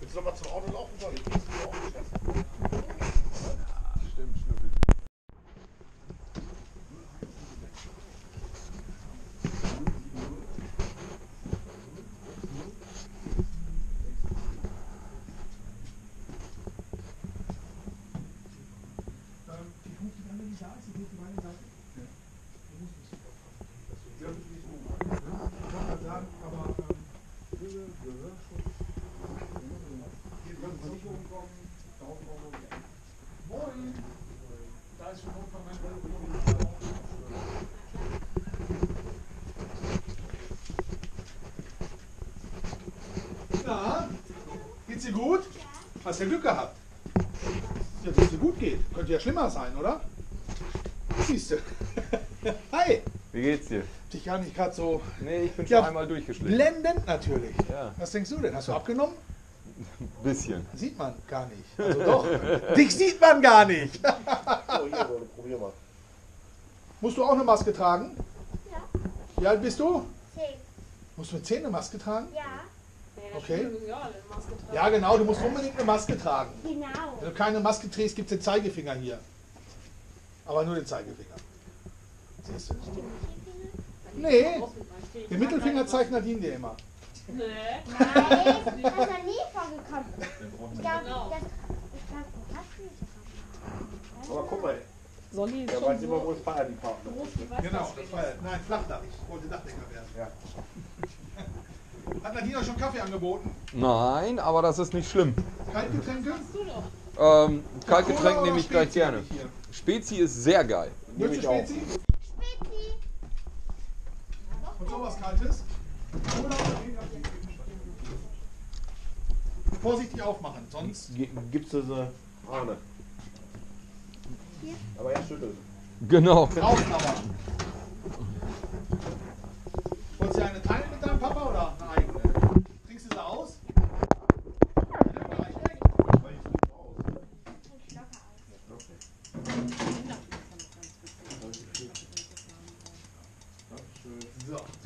Willst du noch mal zum Auto laufen? Soll ich? Willst du auch nicht?
Stimmt, Schnüffel.
Na, geht's dir gut? Hast ja Glück gehabt. Ja, dass es dir gut geht. Könnte ja schlimmer sein, oder? Siehst du. Hi.
Wie geht's dir?
Dich gar nicht gerade so
Nee, ich bin
Ja,
schon einmal durchgeschlichen.
blendend natürlich.
Ja.
Was denkst du denn? Hast du abgenommen?
Bisschen.
Sieht man gar nicht. Also doch. Dich sieht man gar nicht.
Oh, hier, Leute, probier mal.
Musst du auch eine Maske tragen?
Ja.
Wie alt bist du?
Zehn.
Musst du mit 10 eine Maske tragen?
Ja.
Okay. Ja, genau, du musst unbedingt eine Maske tragen.
Genau.
Wenn du keine Maske trägst, gibt es den Zeigefinger hier. Aber nur den Zeigefinger. Siehst du? Nee, den Mittelfinger zeigt Nadine dir immer.
Nein, das ist noch nie vorgekommen. Ich glaube, das, ich glaube, das hast du nicht
Aber guck mal,
ist schon
weiß immer,
so
wo das Feierdepartment
groß
ist.
Genau,
das
das war, nein, Flachdach. Ich wollte Dachdecker werden.
Ja.
Hat Nadine euch schon Kaffee angeboten?
Nein, aber das ist nicht schlimm.
Kaltgetränke?
Ähm, Kaltgetränk nehme ich gleich gerne. Spezi ist sehr geil.
Willst du
ich auch.
Spezi?
Spezi.
Und sowas Kaltes? Vorsichtig aufmachen, sonst.
G- Gibt's diese Ahne? Aber erst schütteln.
Genau.
Draufknabbern. Wolltest du eine teilen mit deinem Papa oder eine eigene? Trinkst du sie aus?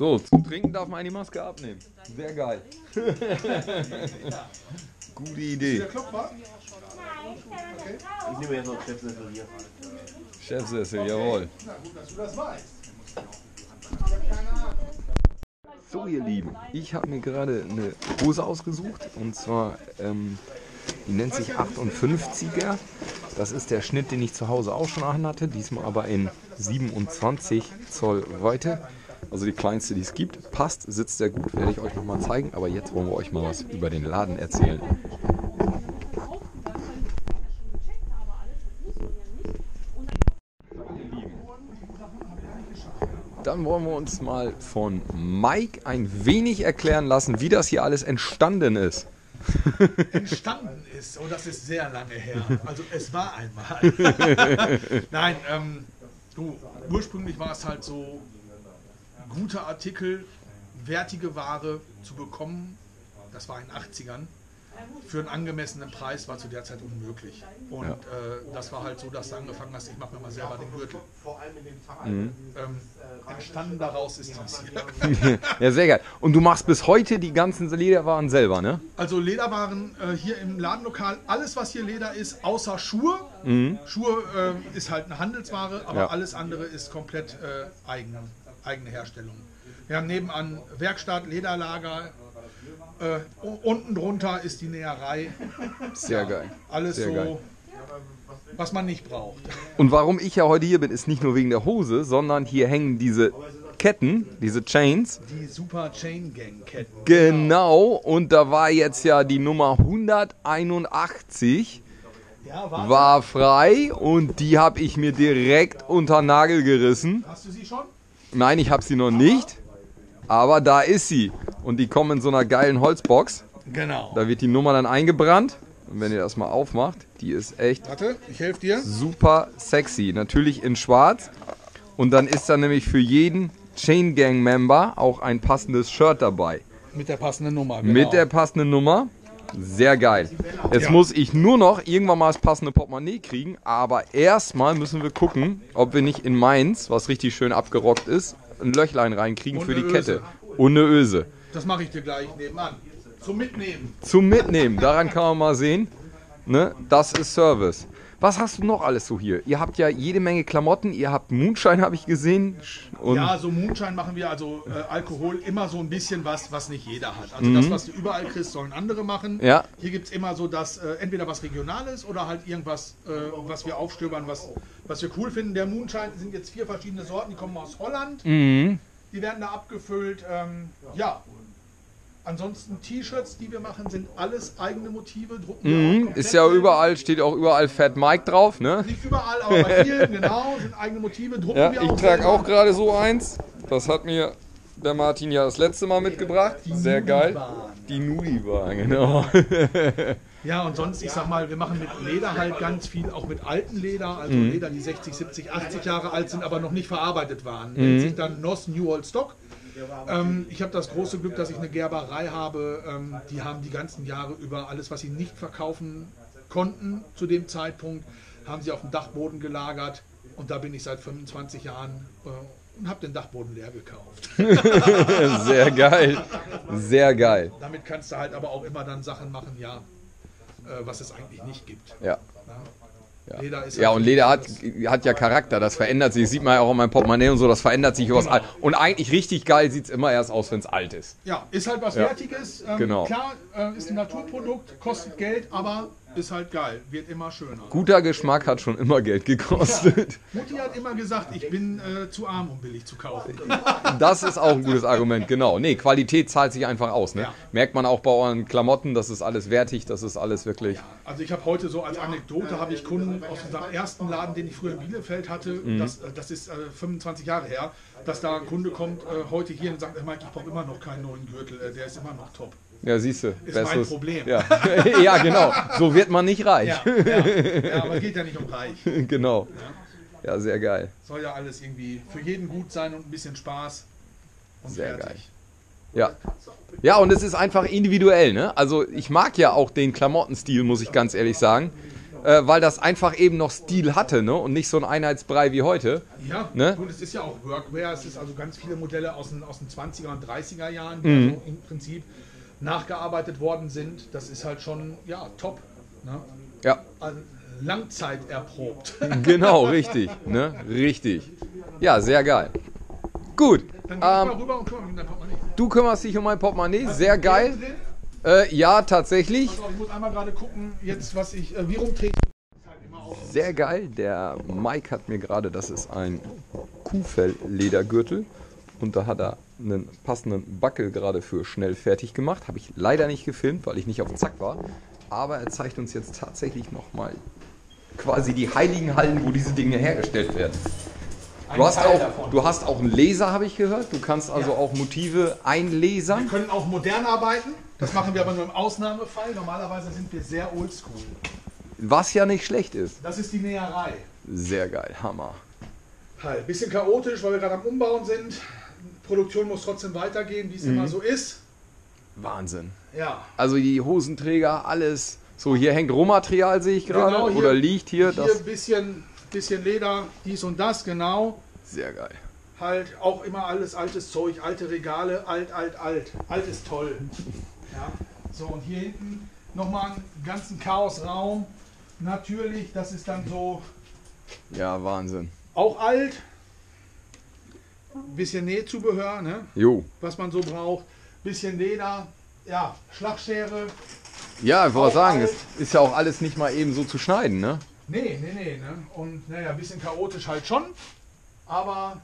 So, zum Trinken darf man eine Maske abnehmen. Sehr geil. Gute Idee.
Der Klopfer?
Nein, ich
nehme jetzt noch einen Chefsessel hier.
Chefsessel, jawohl.
Na gut, dass du das weißt.
So, ihr Lieben, ich habe mir gerade eine Hose ausgesucht und zwar, ähm, die nennt sich 58er. Das ist der Schnitt, den ich zu Hause auch schon an hatte, diesmal aber in 27 Zoll Weite. Also die kleinste, die es gibt. Passt, sitzt sehr gut, werde ich euch nochmal zeigen. Aber jetzt wollen wir euch mal was über den Laden erzählen. Dann wollen wir uns mal von Mike ein wenig erklären lassen, wie das hier alles entstanden ist.
entstanden ist. Oh, das ist sehr lange her. Also es war einmal. Nein, ähm, du, ursprünglich war es halt so, gute Artikel, wertige Ware zu bekommen, das war in den 80ern, für einen angemessenen Preis war zu der Zeit unmöglich. Und äh, das war halt so, dass du angefangen hast, ich mache mir mal selber den Gürtel. Ähm, entstanden daraus ist das hier.
Ja, sehr geil. Und du machst bis heute die ganzen Lederwaren selber, ne?
Also Lederwaren äh, hier im Ladenlokal, alles was hier Leder ist, außer Schuhe. Schuhe äh, ist halt eine Handelsware, aber
Ja.
alles andere ist komplett äh, eigen, eigene Herstellung. Wir haben nebenan Werkstatt, Lederlager. Äh, unten drunter ist die Näherei.
Sehr geil.
Alles
Sehr
so,
geil.
was man nicht braucht.
Und warum ich ja heute hier bin, ist nicht nur wegen der Hose, sondern hier hängen diese Ketten, diese Chains.
Die Super Chain Gang Ketten.
Genau. Und da war jetzt ja die Nummer 181
Ja, warte.
war frei und die habe ich mir direkt unter Nagel gerissen.
Hast du sie schon?
Nein, ich habe sie noch nicht, aber da ist sie. Und die kommen in so einer geilen Holzbox.
Genau.
Da wird die Nummer dann eingebrannt. Und wenn ihr das mal aufmacht, die ist echt
Warte, ich helfe dir.
super sexy. Natürlich in schwarz. Und dann ist da nämlich für jeden Chain Gang Member auch ein passendes Shirt dabei.
Mit der passenden Nummer. Genau.
Mit der passenden Nummer. Sehr geil. Jetzt
Ja.
muss ich nur noch irgendwann mal das passende Portemonnaie kriegen. Aber erstmal müssen wir gucken, ob wir nicht in Mainz, was richtig schön abgerockt ist, ein Löchlein reinkriegen
Und
für die Kette.
Öse.
Und eine Öse.
Das mache ich dir gleich nebenan. Zum Mitnehmen.
Zum Mitnehmen. Daran kann man mal sehen. Ne? Das ist Service. Was hast du noch alles so hier? Ihr habt ja jede Menge Klamotten. Ihr habt Moonshine, habe ich gesehen. Und
Ja, so Moonshine machen wir, also äh, Alkohol, immer so ein bisschen was, was nicht jeder hat. Also das, was du überall kriegst, sollen andere machen.
Mhm. Ja.
Hier gibt es immer so das, äh, entweder was Regionales oder halt irgendwas, äh, was wir aufstöbern, was, was wir cool finden. Der Moonshine sind jetzt vier verschiedene Sorten, die kommen aus Holland.
Mhm.
Die werden da abgefüllt. Ähm, ja. Ansonsten T-Shirts, die wir machen, sind alles eigene Motive. Drucken wir auch
Mhm. Ist ja überall, steht auch überall Fat Mike drauf, ne?
Nicht überall, aber bei vielen, genau, sind eigene Motive. Drucken
Ja,
wir
ich
auch
trage
selber.
auch gerade so eins. Das hat mir der Martin ja das letzte Mal mitgebracht. Sehr geil. Die Nudi-Bahn, genau.
Ja, und sonst, ich sag mal, wir machen mit Leder halt ganz viel, auch mit alten Leder, also
Mhm.
Leder, die 60, 70, 80 Jahre alt sind, aber noch nicht verarbeitet waren.
Mhm.
Nennt sich dann NOS New Old Stock. Ähm, ich habe das große Glück, dass ich eine Gerberei habe. Ähm, die haben die ganzen Jahre über alles, was sie nicht verkaufen konnten zu dem Zeitpunkt, haben sie auf dem Dachboden gelagert. Und da bin ich seit 25 Jahren äh, und habe den Dachboden leer gekauft.
Sehr geil. Sehr geil.
Damit kannst du halt aber auch immer dann Sachen machen, ja, äh, was es eigentlich nicht gibt.
Ja.
Ja. Leder ist
Ja,
halt
und Leder hat, hat ja Charakter, das verändert sich, sieht man ja auch in meinem Portemonnaie und so, das verändert sich übers Al- Und eigentlich richtig geil sieht es immer erst aus, wenn es alt ist.
Ja, ist halt was
Ja.
Wertiges. Ähm,
Genau.
Klar, äh, ist ein Naturprodukt, kostet Geld, aber ist halt geil, wird immer schöner.
Guter Geschmack hat schon immer Geld gekostet.
Mutti hat immer gesagt, ich bin äh, zu arm, um billig zu kaufen.
Das ist auch ein gutes Argument, genau. Nee, Qualität zahlt sich einfach aus. Ne?
Ja.
Merkt man auch bei euren Klamotten, das ist alles wertig, das ist alles wirklich.
Also ich habe heute so als Anekdote, habe ich Kunden aus unserem ersten Laden, den ich früher in Bielefeld hatte,
Mhm.
das, äh, das ist äh, 25 Jahre her, dass da ein Kunde kommt äh, heute hier und sagt, äh, Mike, ich brauche immer noch keinen neuen Gürtel, äh, der ist immer noch top.
Ja, siehst du.
Ist mein Problem.
Ja. ja, genau. So wird man nicht reich.
Ja, ja, ja, aber geht ja nicht um reich.
genau. Ja, sehr geil.
Soll ja alles irgendwie für jeden gut sein und ein bisschen Spaß. Und
Sehr
fertig.
geil. Ja. Ja, und es ist einfach individuell, ne? Also ich mag ja auch den Klamottenstil, muss ich ganz ehrlich sagen. Äh, weil das einfach eben noch Stil hatte, ne? Und nicht so ein Einheitsbrei wie heute.
Ja,
Ne?
und es ist ja auch Workwear, es ist also ganz viele Modelle aus den, aus den 20er und 30er Jahren,
Mhm.
also im Prinzip nachgearbeitet worden sind. Das ist halt schon, ja, top. Ne?
Ja,
Also, Langzeit erprobt.
genau, richtig. Ne? Richtig. Ja, sehr geil. Gut.
Dann geh ich mal
Ähm,
rüber und kümmere mich um dein Portemonnaie.
du kümmerst dich um mein Portemonnaie, sehr geil.
Drin?
Äh, ja, tatsächlich.
So, ich muss einmal gerade gucken, jetzt was ich, äh, wie rumträgt.
Sehr geil. Der Mike hat mir gerade, das ist ein Kuhfell-Ledergürtel. Und da hat er einen passenden Backel gerade für schnell fertig gemacht. Habe ich leider nicht gefilmt, weil ich nicht auf dem Zack war. Aber er zeigt uns jetzt tatsächlich nochmal quasi die heiligen Hallen, wo diese Dinge hergestellt werden. Du hast, auch, du hast auch einen Laser, habe ich gehört. Du kannst also
Ja.
auch Motive einlasern.
Wir können auch modern arbeiten. Das machen wir aber nur im Ausnahmefall. Normalerweise sind wir sehr oldschool.
Was ja nicht schlecht ist.
Das ist die Näherei.
Sehr geil, Hammer.
Halt, bisschen chaotisch, weil wir gerade am Umbauen sind. Produktion muss trotzdem weitergehen, wie es
Mhm.
immer so ist.
Wahnsinn.
Ja.
Also die Hosenträger, alles. So, hier hängt Rohmaterial, sehe ich gerade.
Genau, hier-
oder liegt hier.
Hier
Das
ein bisschen, bisschen Leder, dies und das, genau.
sehr geil.
Halt auch immer alles altes Zeug, alte Regale, alt, alt, alt. Alt ist toll. Ja. So, und hier hinten nochmal einen ganzen Chaosraum. Natürlich, das ist dann so
Ja, Wahnsinn.
auch alt. Bisschen Nähzubehör, ne?
Jo.
was man so braucht. Bisschen Leder, ja, Schlagschere.
Ja, ich wollte sagen,
alt.
es ist ja auch alles nicht mal eben so zu schneiden, ne?
Nee, nee, nee. Ne? Und naja, ein bisschen chaotisch halt schon. Aber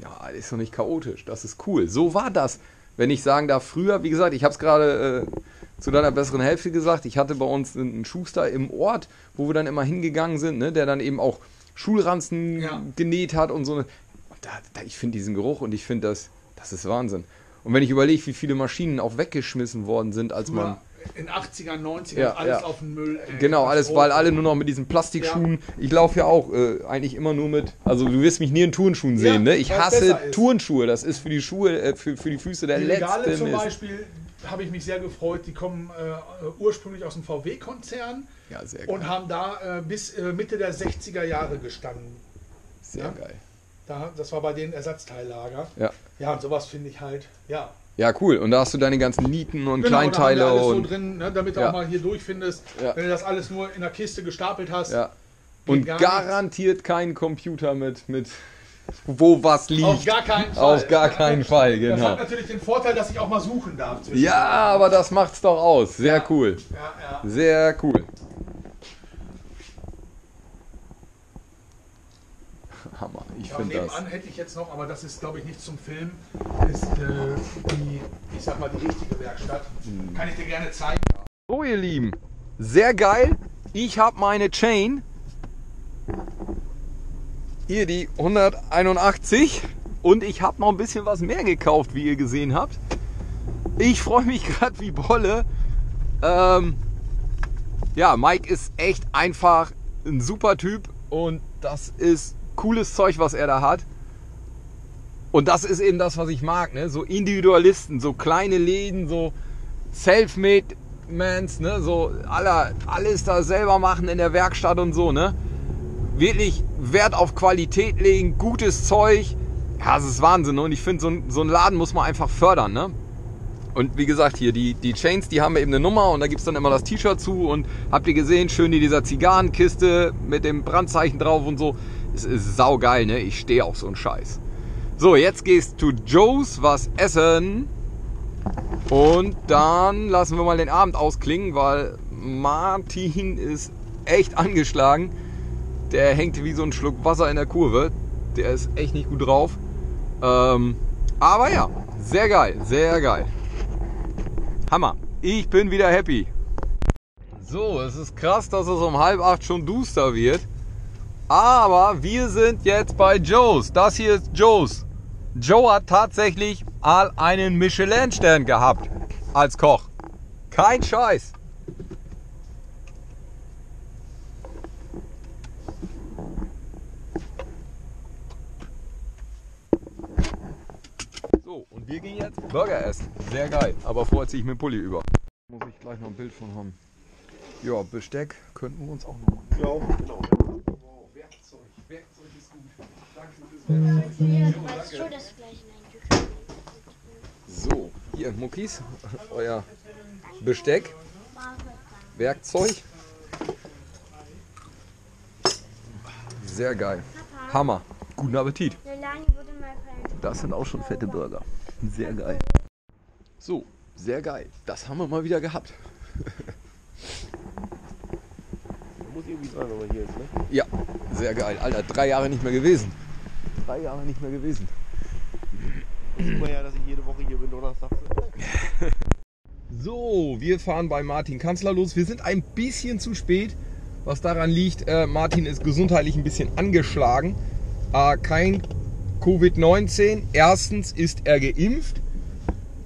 Ja, ist doch nicht chaotisch. Das ist cool. So war das. Wenn ich sagen darf, früher, wie gesagt, ich habe es gerade äh, zu deiner besseren Hälfte gesagt, ich hatte bei uns einen Schuster im Ort, wo wir dann immer hingegangen sind, ne, der dann eben auch Schulranzen
Ja.
genäht hat und so. Und da, da, ich finde diesen Geruch und ich finde das, das ist Wahnsinn. Und wenn ich überlege, wie viele Maschinen auch weggeschmissen worden sind, als man.
früher in 80ern, 90ern
Ja,
alles
ja.
auf den Müll. ey.
Genau, alles, weil alle nur noch mit diesen Plastikschuhen. Ich laufe ja auch äh, eigentlich immer nur mit. Also du wirst mich nie in Turnschuhen
Ja,
sehen, ne? Ich hasse. Turnschuhe. Das ist für die Schuhe, äh, für, für die Füße der
Die
letzte
Regale zum. Beispiel habe ich mich sehr gefreut. Die kommen äh, ursprünglich aus dem VW-Konzern
Ja, sehr geil.
und haben da äh, bis äh, Mitte der 60er Jahre gestanden.
Sehr
ja.
geil.
Da, das war bei denen Ersatzteillager.
Ja.
Ja, und sowas finde ich halt, ja.
Ja, cool. Und da hast du deine ganzen Nieten und
Genau, da haben
Kleinteile
alles
und.
so drin, ne, damit du
Ja.
auch mal hier durchfindest.
Ja.
Wenn du das alles nur in der Kiste gestapelt hast.
ja. Und
gar
garantiert kein Computer mit, mit wo was liegt.
Auf gar keinen Fall.
Auf gar keinen Fall,
Das
genau.
hat natürlich den Vorteil, dass ich auch mal suchen darf.
Ja, aber das macht's doch aus. Sehr
Ja.
cool.
ja, ja.
Sehr cool. Hammer. Ich
Ja,
finde das.
nebenan hätte ich jetzt noch, aber das ist glaube ich nicht zum Film, ist äh, die, ich sag mal, die richtige Werkstatt.
Hm.
Kann ich dir gerne zeigen.
So, ihr Lieben, sehr geil. Ich habe meine Chain. Hier die 181. Und ich habe noch ein bisschen was mehr gekauft, wie ihr gesehen habt. Ich freue mich gerade wie Bolle. Ähm, ja, Mike ist echt einfach ein super Typ. Und das ist cooles Zeug, was er da hat. Und das ist eben das, was ich mag. Ne? So Individualisten, so kleine Läden, so Selfmade Mans, ne? So aller, alles da selber machen in der Werkstatt und so, ne? Wirklich Wert auf Qualität legen, gutes Zeug. Ja, das ist Wahnsinn. ne? Und ich finde, so, so einen Laden muss man einfach fördern. Ne? Und wie gesagt, hier die, die Chains, die haben eben eine Nummer und da gibt es dann immer das T-Shirt zu. Und habt ihr gesehen, schön in dieser Zigarrenkiste mit dem Brandzeichen drauf und so. Es ist saugeil, ne? Ich stehe auf so einen Scheiß. So, jetzt gehst du Joe's was essen. Und dann lassen wir mal den Abend ausklingen, weil Martin ist echt angeschlagen. Der hängt wie so ein Schluck Wasser in der Kurve. Der ist echt nicht gut drauf. Ähm, aber ja, sehr geil, sehr geil. Hammer. Ich bin wieder happy. So, es ist krass, dass es um halb acht schon duster wird. Aber wir sind jetzt bei Joe's. Das hier ist Joe's. Joe hat tatsächlich mal einen Michelin-Stern gehabt als Koch. Kein Scheiß. So, und wir gehen jetzt Burger essen. Sehr geil. Aber vorher ziehe ich mir den Pulli über. Muss ich gleich noch ein Bild von haben. Ja, Besteck könnten wir uns auch noch machen.
Ja, genau.
Werkzeug. Werkzeug ist gut.
Ja, schon das gleiche in
So, hier, Muckis, euer Besteck, Werkzeug. Sehr geil. Hammer. Guten Appetit. Das sind auch schon fette Burger. Sehr geil. So, sehr geil. Das haben wir mal wieder gehabt.
Muss irgendwie sein, wenn man hier ist, ne?
Ja, sehr geil. Alter, drei Jahre nicht mehr gewesen. Drei Jahre nicht mehr gewesen.
Man ja, dass ich jede Woche hier bin, Donnerstag.
So, wir fahren bei Martin Kanzler los. Wir sind ein bisschen zu spät, was daran liegt, äh, Martin ist gesundheitlich ein bisschen angeschlagen. Äh, kein Covid-19. Erstens ist er geimpft.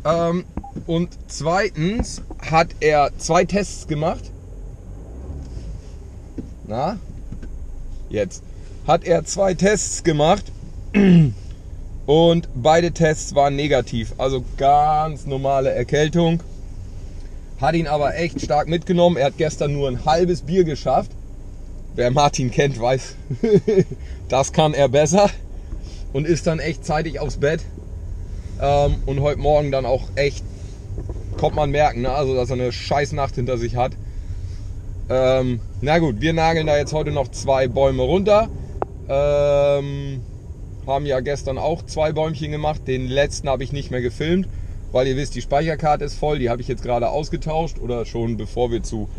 Ähm, und zweitens hat er zwei Tests gemacht. Na? Jetzt. Hat er zwei Tests gemacht. Und beide Tests waren negativ. Also ganz normale Erkältung. Hat ihn aber echt stark mitgenommen. Er hat gestern nur ein halbes Bier geschafft. Wer Martin kennt, weiß, das kann er besser. Und ist dann echt zeitig aufs Bett. Ähm, und heute Morgen dann auch echt, kommt man merken, ne? also dass er eine scheiß Nacht hinter sich hat. Ähm, na gut, wir nageln da jetzt heute noch zwei Bäume runter. Ähm, haben ja gestern auch zwei Bäumchen gemacht. Den letzten habe ich nicht mehr gefilmt, weil ihr wisst, die Speicherkarte ist voll. Die habe ich jetzt gerade ausgetauscht oder schon bevor wir zu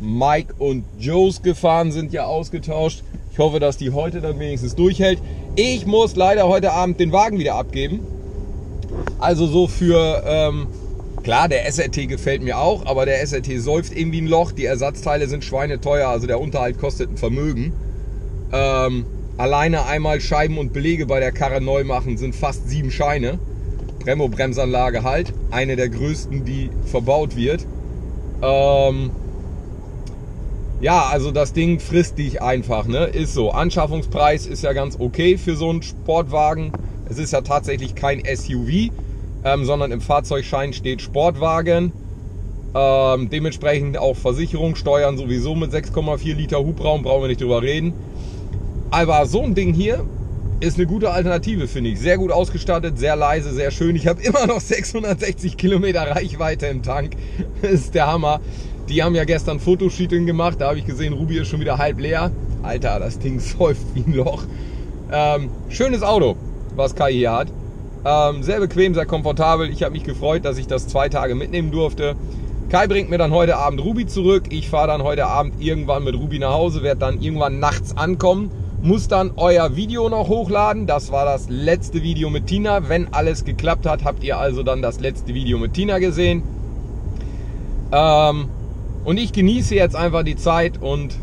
Mike und Joes gefahren sind, ja ausgetauscht. Ich hoffe, dass die heute dann wenigstens durchhält. Ich muss leider heute Abend den Wagen wieder abgeben. Also so für, ähm, klar, der SRT gefällt mir auch, aber der SRT säuft irgendwie ein Loch. Die Ersatzteile sind schweineteuer, also der Unterhalt kostet ein Vermögen. Ähm, alleine einmal Scheiben und Belege bei der Karre neu machen sind fast sieben Scheine. Brembo-Bremsanlage halt, eine der größten, die verbaut wird. Ähm, ja, also das Ding frisst dich einfach, ne? Ist so. Anschaffungspreis ist ja ganz okay für so einen Sportwagen. Es ist ja tatsächlich kein SUV, ähm, sondern im Fahrzeugschein steht Sportwagen. Ähm, dementsprechend auch Versicherung, Steuern sowieso mit 6,4 Liter Hubraum, brauchen wir nicht drüber reden. Aber so ein Ding hier ist eine gute Alternative, finde ich. Sehr gut ausgestattet, sehr leise, sehr schön. Ich habe immer noch 660 Kilometer Reichweite im Tank. Das ist der Hammer. Die haben ja gestern Fotoshooting gemacht. Da habe ich gesehen, Ruby ist schon wieder halb leer. Alter, das Ding säuft wie ein Loch. Ähm, schönes Auto, was Kai hier hat. Ähm, sehr bequem, sehr komfortabel. Ich habe mich gefreut, dass ich das zwei Tage mitnehmen durfte. Kai bringt mir dann heute Abend Ruby zurück. Ich fahre dann heute Abend irgendwann mit Ruby nach Hause, werde dann irgendwann nachts ankommen. Muss dann euer Video noch hochladen. Das war das letzte Video mit Tina. Wenn alles geklappt hat, habt ihr also dann das letzte Video mit Tina gesehen. Ähm, und ich genieße jetzt einfach die Zeit und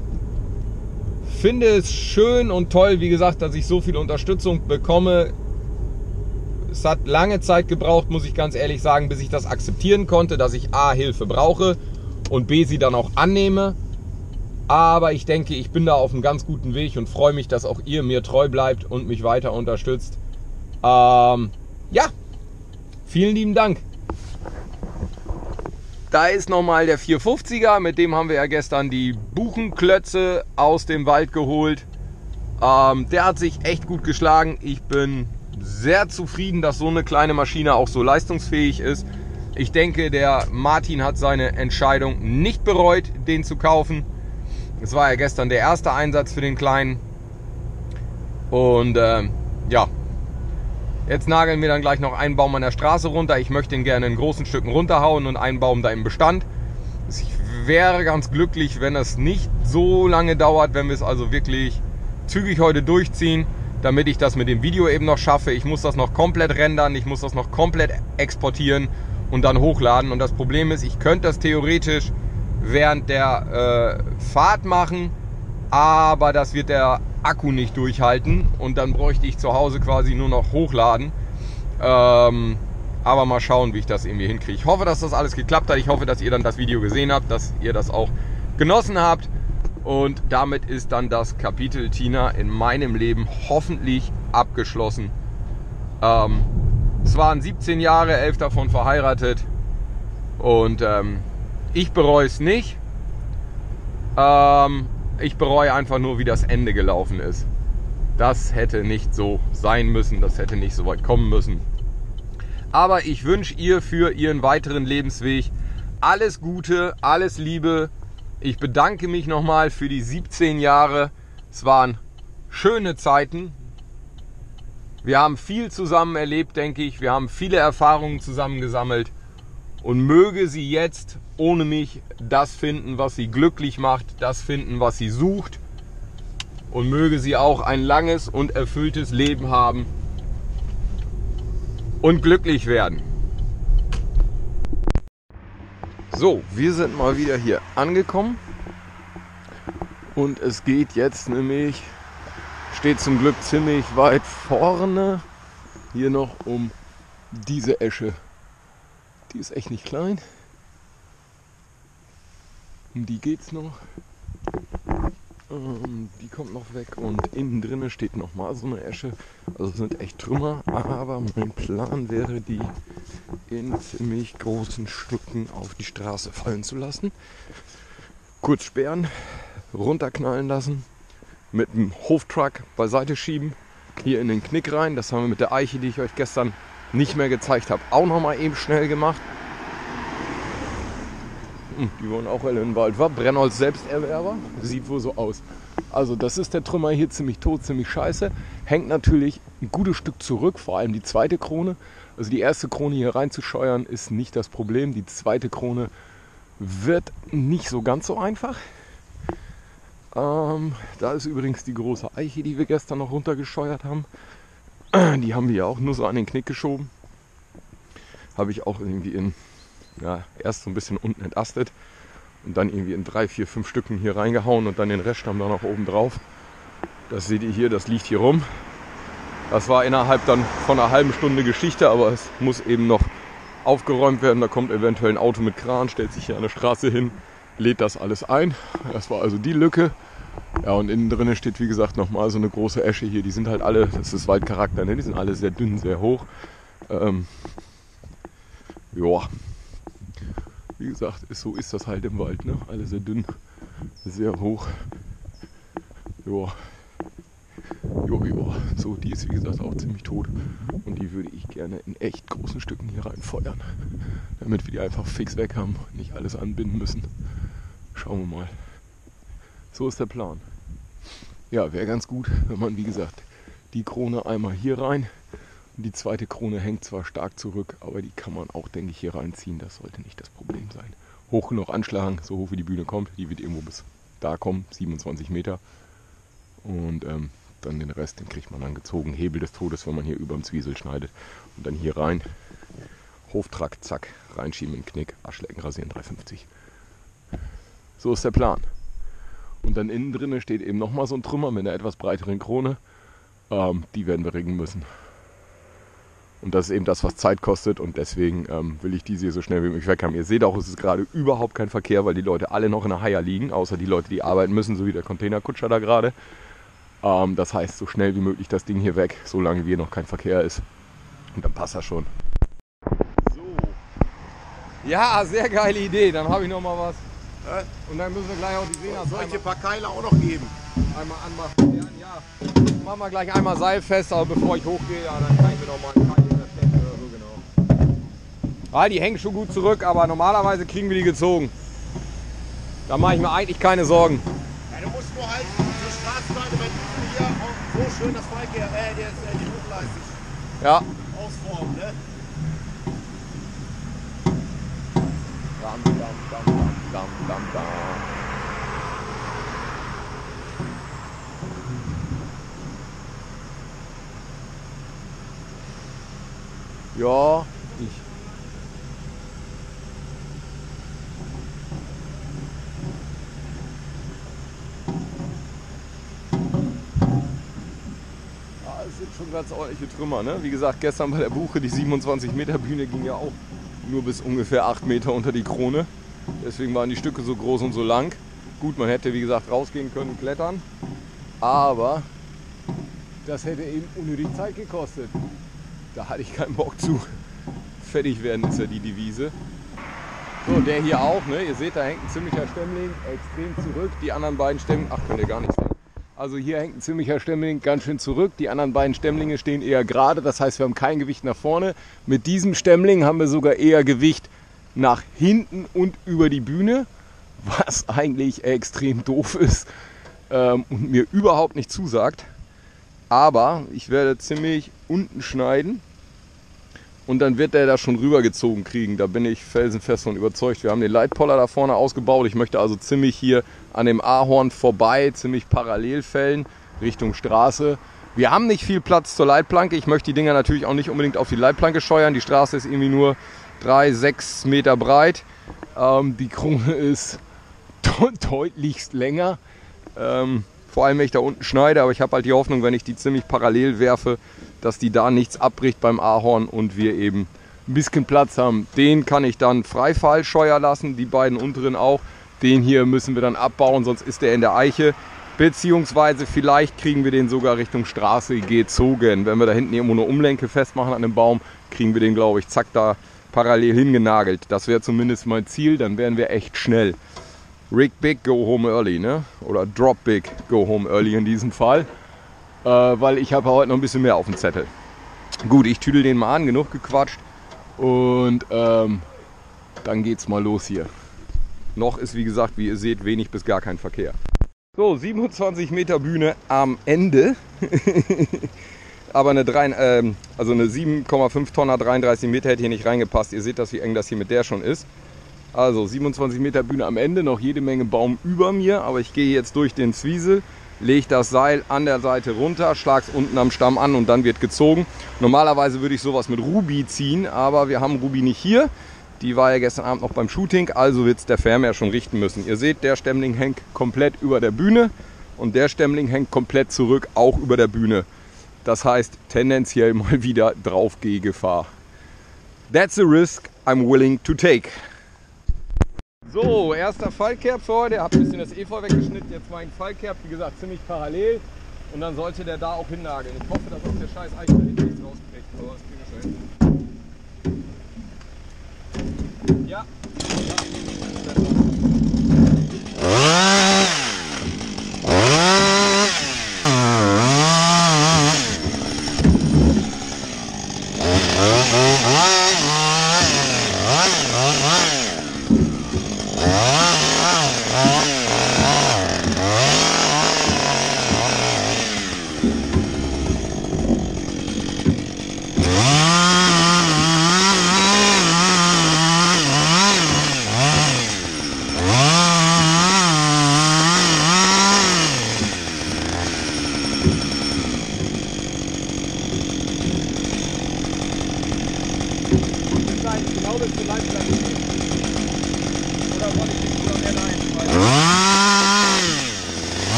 finde es schön und toll, wie gesagt, dass ich so viel Unterstützung bekomme. Es hat lange Zeit gebraucht, muss ich ganz ehrlich sagen, bis ich das akzeptieren konnte, dass ich A, Hilfe brauche und B, sie dann auch annehme. Aber ich denke, ich bin da auf einem ganz guten Weg und freue mich, dass auch ihr mir treu bleibt und mich weiter unterstützt. Ähm, ja, vielen lieben Dank. Da ist nochmal der 450er, mit dem haben wir ja gestern die Buchenklötze aus dem Wald geholt. Ähm, der hat sich echt gut geschlagen. Ich bin sehr zufrieden, dass so eine kleine Maschine auch so leistungsfähig ist. Ich denke, der Martin hat seine Entscheidung nicht bereut, den zu kaufen. Es war ja gestern der erste Einsatz für den Kleinen. Und ähm, ja, jetzt nageln wir dann gleich noch einen Baum an der Straße runter. Ich möchte ihn gerne in großen Stücken runterhauen und einen Baum da im Bestand. Ich wäre ganz glücklich, wenn es nicht so lange dauert, wenn wir es also wirklich zügig heute durchziehen, damit ich das mit dem Video eben noch schaffe. Ich muss das noch komplett rendern, ich muss das noch komplett exportieren und dann hochladen. Und das Problem ist, ich könnte das theoretisch während der äh, Fahrt machen, aber das wird der Akku nicht durchhalten und dann bräuchte ich zu Hause quasi nur noch hochladen. Ähm, aber mal schauen, wie ich das irgendwie hinkriege. Ich hoffe, dass das alles geklappt hat. Ich hoffe, dass ihr dann das Video gesehen habt, dass ihr das auch genossen habt. Und damit ist dann das Kapitel Tina in meinem Leben hoffentlich abgeschlossen. Ähm, es waren 17 Jahre, 11 davon verheiratet. Und ähm, ich bereue es nicht. Ähm, ich bereue einfach nur, wie das Ende gelaufen ist. Das hätte nicht so sein müssen, das hätte nicht so weit kommen müssen. Aber ich wünsche ihr für ihren weiteren Lebensweg alles Gute, alles Liebe. Ich bedanke mich nochmal für die 17 Jahre. Es waren schöne Zeiten. Wir haben viel zusammen erlebt, denke ich. Wir haben viele Erfahrungen zusammen gesammelt. Und möge sie jetzt ohne mich das finden, was sie glücklich macht, das finden, was sie sucht. Und möge sie auch ein langes und erfülltes Leben haben und glücklich werden. So, wir sind mal wieder hier angekommen. Und es geht jetzt nämlich, steht zum Glück ziemlich weit vorne, hier noch um diese Esche. Die ist echt nicht klein. Um die geht's noch. Ähm, die kommt noch weg und innen drinnen steht noch mal so eine Esche. Also sind echt Trümmer, aber mein Plan wäre, die in ziemlich großen Stücken auf die Straße fallen zu lassen. Kurz sperren, runterknallen lassen, mit dem Hoftruck beiseite schieben, hier in den Knick rein. Das haben wir mit der Eiche, die ich euch gestern nicht mehr gezeigt habe, auch noch mal eben schnell gemacht. Hm, Die wollen auch alle in den Wald. War Brennholz Selbsterwerber? Sieht wohl so aus. Also das ist der Trümmer hier ziemlich tot, ziemlich scheiße. Hängt natürlich ein gutes Stück zurück, vor allem die zweite Krone. Also die erste Krone hier reinzuscheuern ist nicht das Problem. Die zweite Krone wird nicht so ganz so einfach. Ähm, da ist übrigens die große Eiche, die wir gestern noch runtergescheuert haben. Die haben wir ja auch nur so an den Knick geschoben. Habe ich auch irgendwie in ja, erst so ein bisschen unten entastet und dann irgendwie in drei, vier, fünf Stücken hier reingehauen und dann den Rest haben wir noch oben drauf. Das seht ihr hier, das liegt hier rum. Das war innerhalb dann von einer halben Stunde Geschichte, aber es muss eben noch aufgeräumt werden. Da kommt eventuell ein Auto mit Kran, stellt sich hier an der Straße hin, lädt das alles ein. Das war also die Lücke. Ja, und innen drin steht wie gesagt nochmal so eine große Esche hier. Die sind halt alle, das ist Waldcharakter, ne? die sind alle sehr dünn, sehr hoch. Ähm, ja, wie gesagt, ist, so ist das halt im Wald. Ne? Alle sehr dünn, sehr hoch. Ja. Jo, jo. So, die ist wie gesagt auch ziemlich tot. Und die würde ich gerne in echt großen Stücken hier reinfeuern. Damit wir die einfach fix weg haben und nicht alles anbinden müssen. Schauen wir mal. So ist der Plan. Ja, wäre ganz gut, wenn man, wie gesagt, die Krone einmal hier rein. Und die zweite Krone hängt zwar stark zurück, aber die kann man auch, denke ich, hier reinziehen. Das sollte nicht das Problem sein. Hoch genug anschlagen, so hoch wie die Bühne kommt. Die wird irgendwo bis da kommen, 27 Meter. Und ähm, dann den Rest, den kriegt man dann gezogen. Hebel des Todes, wenn man hier über dem Zwiesel schneidet. Und dann hier rein. Hoftrack, zack, reinschieben in den Knick, Aschlecken rasieren 350. So ist der Plan. Und dann innen drinne steht eben nochmal so ein Trümmer mit einer etwas breiteren Krone. Ähm, die werden wir ringen müssen. Und das ist eben das, was Zeit kostet. Und deswegen ähm, will ich diese hier so schnell wie möglich weg haben. Ihr seht auch, es ist gerade überhaupt kein Verkehr, weil die Leute alle noch in der Haier liegen. Außer die Leute, die arbeiten müssen, so wie der Containerkutscher da gerade. Ähm, das heißt, so schnell wie möglich das Ding hier weg, solange hier noch kein Verkehr ist. Und dann passt das schon. So. Ja, sehr geile Idee. Dann habe ich noch mal was. Und dann müssen wir gleich auch die Sehner
Soll ich dir ein paar Keile auch noch geben?
einmal anmachen. Ja, ja. Machen wir gleich einmal Seil fest, aber bevor ich hochgehe, ja, dann kann ich mir noch mal einen Keil hinterstecken oder so, genau. Ah, die hängen schon gut zurück, aber normalerweise kriegen wir die gezogen. Da mache ich mir eigentlich keine Sorgen.
Ja, du musst nur halt zur Straßenseite, wenn du hier auch so schön das Verkehr, äh, der ist, äh, die Rundleiste
Ja.
ausformen, ne?
Dam, dam, dam. Ja, ich. Ah, es sind schon ganz ordentliche Trümmer, ne? Wie gesagt, gestern bei der Buche, die 27 Meter Bühne ging ja auch nur bis ungefähr 8 Meter unter die Krone. Deswegen waren die Stücke so groß und so lang. Gut, man hätte wie gesagt rausgehen können, klettern. Aber das hätte eben unnötig Zeit gekostet. Da hatte ich keinen Bock zu. Fertig werden ist ja die Devise. So, der hier auch, ne? Ihr seht, da hängt ein ziemlicher Stemmling extrem zurück. Die anderen beiden Stämmlinge, ach, könnt ihr gar nicht sehen. Also hier hängt ein ziemlicher Stemmling ganz schön zurück. Die anderen beiden Stämmlinge stehen eher gerade. Das heißt, wir haben kein Gewicht nach vorne. Mit diesem Stämmling haben wir sogar eher Gewicht nach hinten und über die Bühne. Was eigentlich extrem doof ist ähm, und mir überhaupt nicht zusagt. Aber ich werde ziemlich unten schneiden und dann wird der da schon rübergezogen kriegen. Da bin ich felsenfest von überzeugt. Wir haben den Leitpoller da vorne ausgebaut. Ich möchte also ziemlich hier an dem Ahorn vorbei, ziemlich parallel fällen, Richtung Straße. Wir haben nicht viel Platz zur Leitplanke. Ich möchte die Dinger natürlich auch nicht unbedingt auf die Leitplanke scheuern. Die Straße ist irgendwie nur 3, 6 Meter breit. Ähm, die Krone ist deutlichst länger. Ähm, vor allem, wenn ich da unten schneide. Aber ich habe halt die Hoffnung, wenn ich die ziemlich parallel werfe, dass die da nichts abbricht beim Ahorn und wir eben ein bisschen Platz haben. Den kann ich dann Freifall scheuer lassen, die beiden unteren auch. Den hier müssen wir dann abbauen, sonst ist der in der Eiche. Beziehungsweise vielleicht kriegen wir den sogar Richtung Straße gezogen. Wenn wir da hinten irgendwo eine Umlenke festmachen an dem Baum, kriegen wir den, glaube ich, zack, da parallel hingenagelt. Das wäre zumindest mein Ziel, dann wären wir echt schnell. Rig big, go home early, ne? Oder drop big, go home early in diesem Fall. Äh, weil ich habe heute noch ein bisschen mehr auf dem Zettel. Gut, ich tüdel den mal an, genug gequatscht. Und ähm, dann geht's mal los hier. Noch ist, wie gesagt, wie ihr seht, wenig bis gar kein Verkehr. So, 27 Meter Bühne am Ende. Aber eine, 3, ähm, also eine 7,5 Tonner 33 Meter hätte hier nicht reingepasst. Ihr seht das, wie eng das hier mit der schon ist. Also 27 Meter Bühne am Ende, noch jede Menge Baum über mir. Aber ich gehe jetzt durch den Zwiesel, lege das Seil an der Seite runter, schlage es unten am Stamm an und dann wird gezogen. Normalerweise würde ich sowas mit Ruby ziehen, aber wir haben Ruby nicht hier. Die war ja gestern Abend noch beim Shooting, also wird es der Fernmeer schon richten müssen. Ihr seht, der Stämmling hängt komplett über der Bühne und der Stämmling hängt komplett zurück, auch über der Bühne. Das heißt tendenziell mal wieder Draufgehgefahr. That's a risk I'm willing to take. So, erster Fallkerb für heute. Hab ein bisschen das Efeu weggeschnitten. Jetzt mein Fallkerb, wie gesagt, ziemlich parallel. Und dann sollte der da auch hinnageln. Ich hoffe, dass uns der scheiß hinten nichts rauskriegt. Aber das kriegen wir schon hin. Ja. Nein,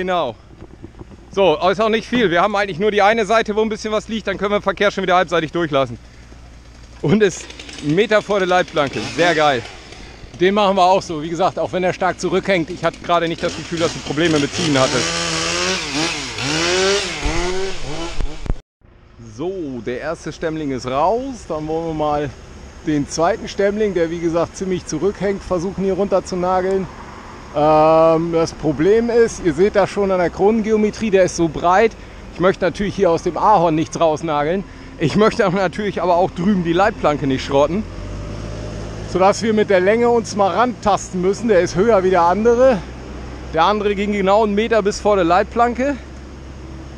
Genau. So, ist auch nicht viel. Wir haben eigentlich nur die eine Seite, wo ein bisschen was liegt. Dann können wir den Verkehr schon wieder halbseitig durchlassen. Und ist ein Meter vor der Leitplanke. Sehr geil. Den machen wir auch so. Wie gesagt, auch wenn er stark zurückhängt. Ich hatte gerade nicht das Gefühl, dass du Probleme mit Ziehen hattest. So, der erste Stemmling ist raus. Dann wollen wir mal den zweiten Stemmling, der wie gesagt ziemlich zurückhängt, versuchen hier runter zu nageln. Ähm, das Problem ist, ihr seht das schon an der Kronengeometrie, der ist so breit. Ich möchte natürlich hier aus dem Ahorn nichts rausnageln. Ich möchte natürlich aber auch drüben die Leitplanke nicht schrotten. Sodass wir mit der Länge uns mal rantasten müssen. Der ist höher wie der andere. Der andere ging genau einen Meter bis vor der Leitplanke.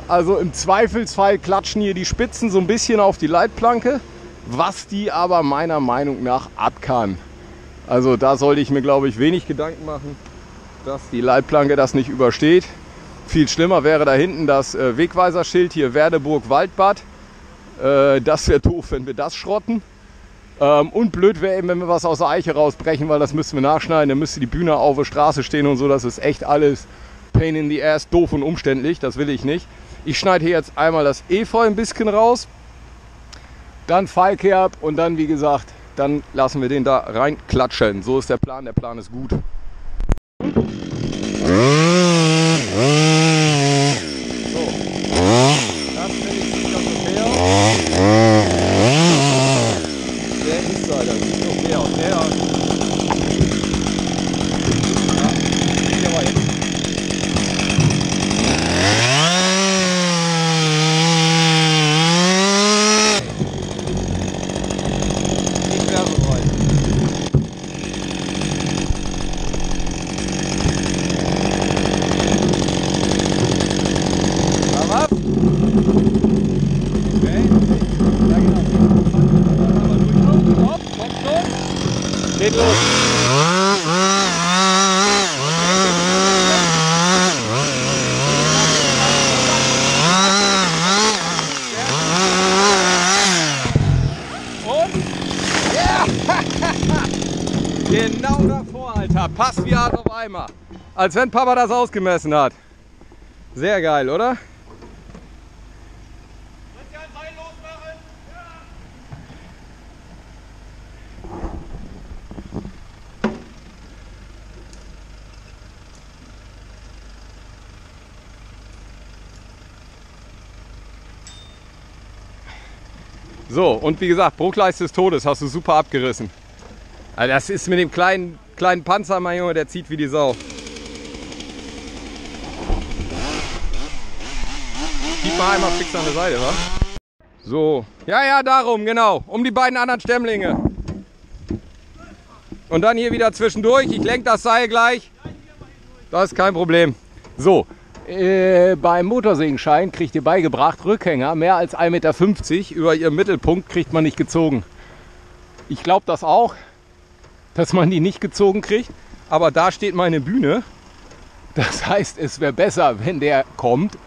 Also im Zweifelsfall klatschen hier die Spitzen so ein bisschen auf die Leitplanke, was die aber meiner Meinung nach ab kann. Also da sollte ich mir, glaube ich, wenig Gedanken machen, dass die Leitplanke das nicht übersteht. Viel schlimmer wäre da hinten das äh, Wegweiserschild hier Werdeburg Waldbad. Äh, das wäre doof, wenn wir das schrotten. Ähm, und blöd wäre eben, wenn wir was aus der Eiche rausbrechen, weil das müssten wir nachschneiden. Dann müsste die Bühne auf der Straße stehen und so. Das ist echt alles pain in the ass, doof und umständlich. Das will ich nicht. Ich schneide hier jetzt einmal das Efeu ein bisschen raus. Dann Fallkerb und dann, wie gesagt, dann lassen wir den da reinklatschen. So ist der Plan. Der Plan ist gut. Thank you. Als wenn Papa das ausgemessen hat. Sehr geil, oder? So, und wie gesagt, Bruchleiste des Todes hast du super abgerissen. Also das ist mit dem kleinen, kleinen Panzer, mein Junge, der zieht wie die Sau. Mal einmal fix an der Seite, wa? So, ja, ja, darum, genau. Um die beiden anderen Stemmlinge. Und dann hier wieder zwischendurch. Ich lenke das Seil gleich. Das ist kein Problem. So, äh, beim Motorsägenschein kriegt ihr beigebracht, Rückhänger mehr als 1,50 Meter über ihrem Mittelpunkt kriegt man nicht gezogen. Ich glaube das auch, dass man die nicht gezogen kriegt. Aber da steht meine Bühne. Das heißt, es wäre besser, wenn der kommt.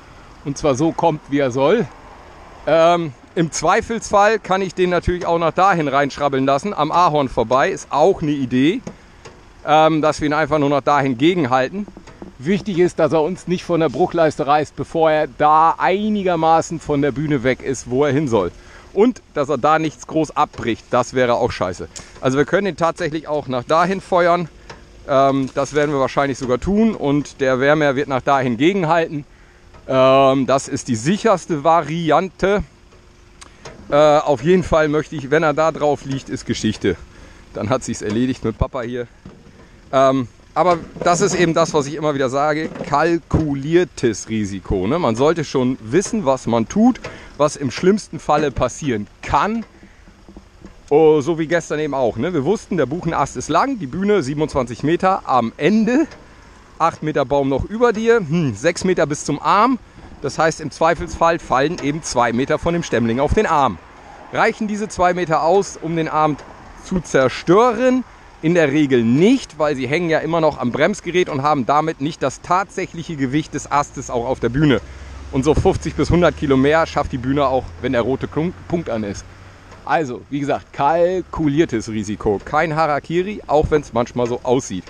Und zwar so kommt, wie er soll. Ähm, Im Zweifelsfall kann ich den natürlich auch nach dahin reinschrabbeln lassen. Am Ahorn vorbei ist auch eine Idee. Ähm, dass wir ihn einfach nur noch dahin gegenhalten. Wichtig ist, dass er uns nicht von der Bruchleiste reißt, bevor er da einigermaßen von der Bühne weg ist, wo er hin soll. Und dass er da nichts groß abbricht, das wäre auch scheiße. Also wir können ihn tatsächlich auch nach dahin feuern. Ähm, das werden wir wahrscheinlich sogar tun. Und der Wärmer wird nach dahin gegenhalten. Ähm, das ist die sicherste Variante. Äh, auf jeden Fall möchte ich, wenn er da drauf liegt, ist Geschichte. Dann hat sich's erledigt mit Papa hier. Ähm, aber das ist eben das, was ich immer wieder sage, kalkuliertes Risiko. Ne? Man sollte schon wissen, was man tut, was im schlimmsten Falle passieren kann. Oh, so wie gestern eben auch. Ne? Wir wussten, der Buchenast ist lang, die Bühne 27 Meter am Ende, 8 Meter Baum noch über dir, hm, 6 Meter bis zum Arm. Das heißt, im Zweifelsfall fallen eben 2 Meter von dem Stämmling auf den Arm. Reichen diese 2 Meter aus, um den Arm zu zerstören? In der Regel nicht, weil sie hängen ja immer noch am Bremsgerät und haben damit nicht das tatsächliche Gewicht des Astes auch auf der Bühne. Und so 50 bis 100 Kilo mehr schafft die Bühne auch, wenn der rote Punkt an ist. Also, wie gesagt, kalkuliertes Risiko. Kein Harakiri, auch wenn es manchmal so aussieht.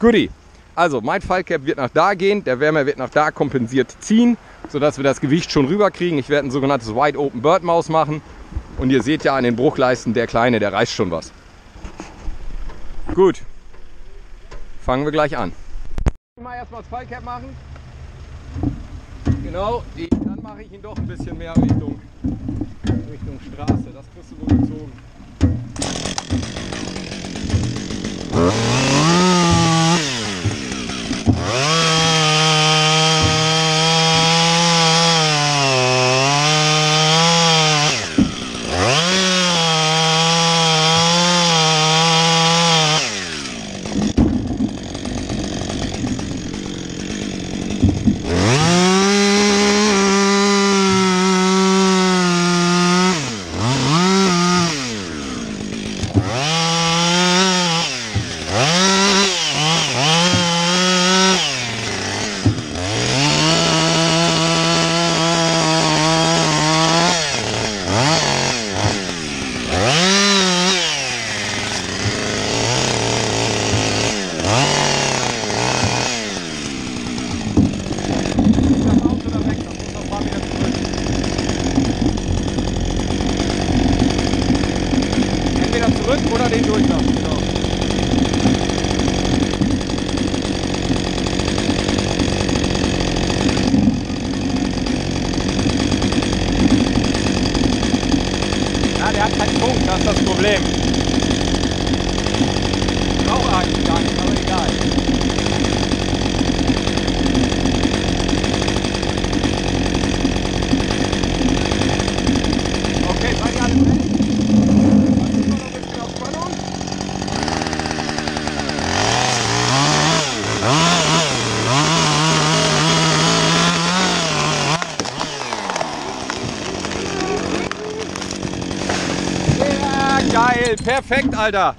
Goodie. Also mein Fallcap wird nach da gehen, der Wärmer wird nach da kompensiert ziehen, sodass wir das Gewicht schon rüberkriegen. Ich werde ein sogenanntes Wide Open Bird Maus machen. Und ihr seht ja an den Bruchleisten, der Kleine, der reißt schon was. Gut, fangen wir gleich an. Mal erstmal das Fallcap machen. Genau, die, dann mache ich ihn doch ein bisschen mehr Richtung, Richtung Straße. Das kriegst du gut gezogen. Geil, perfekt, Alter.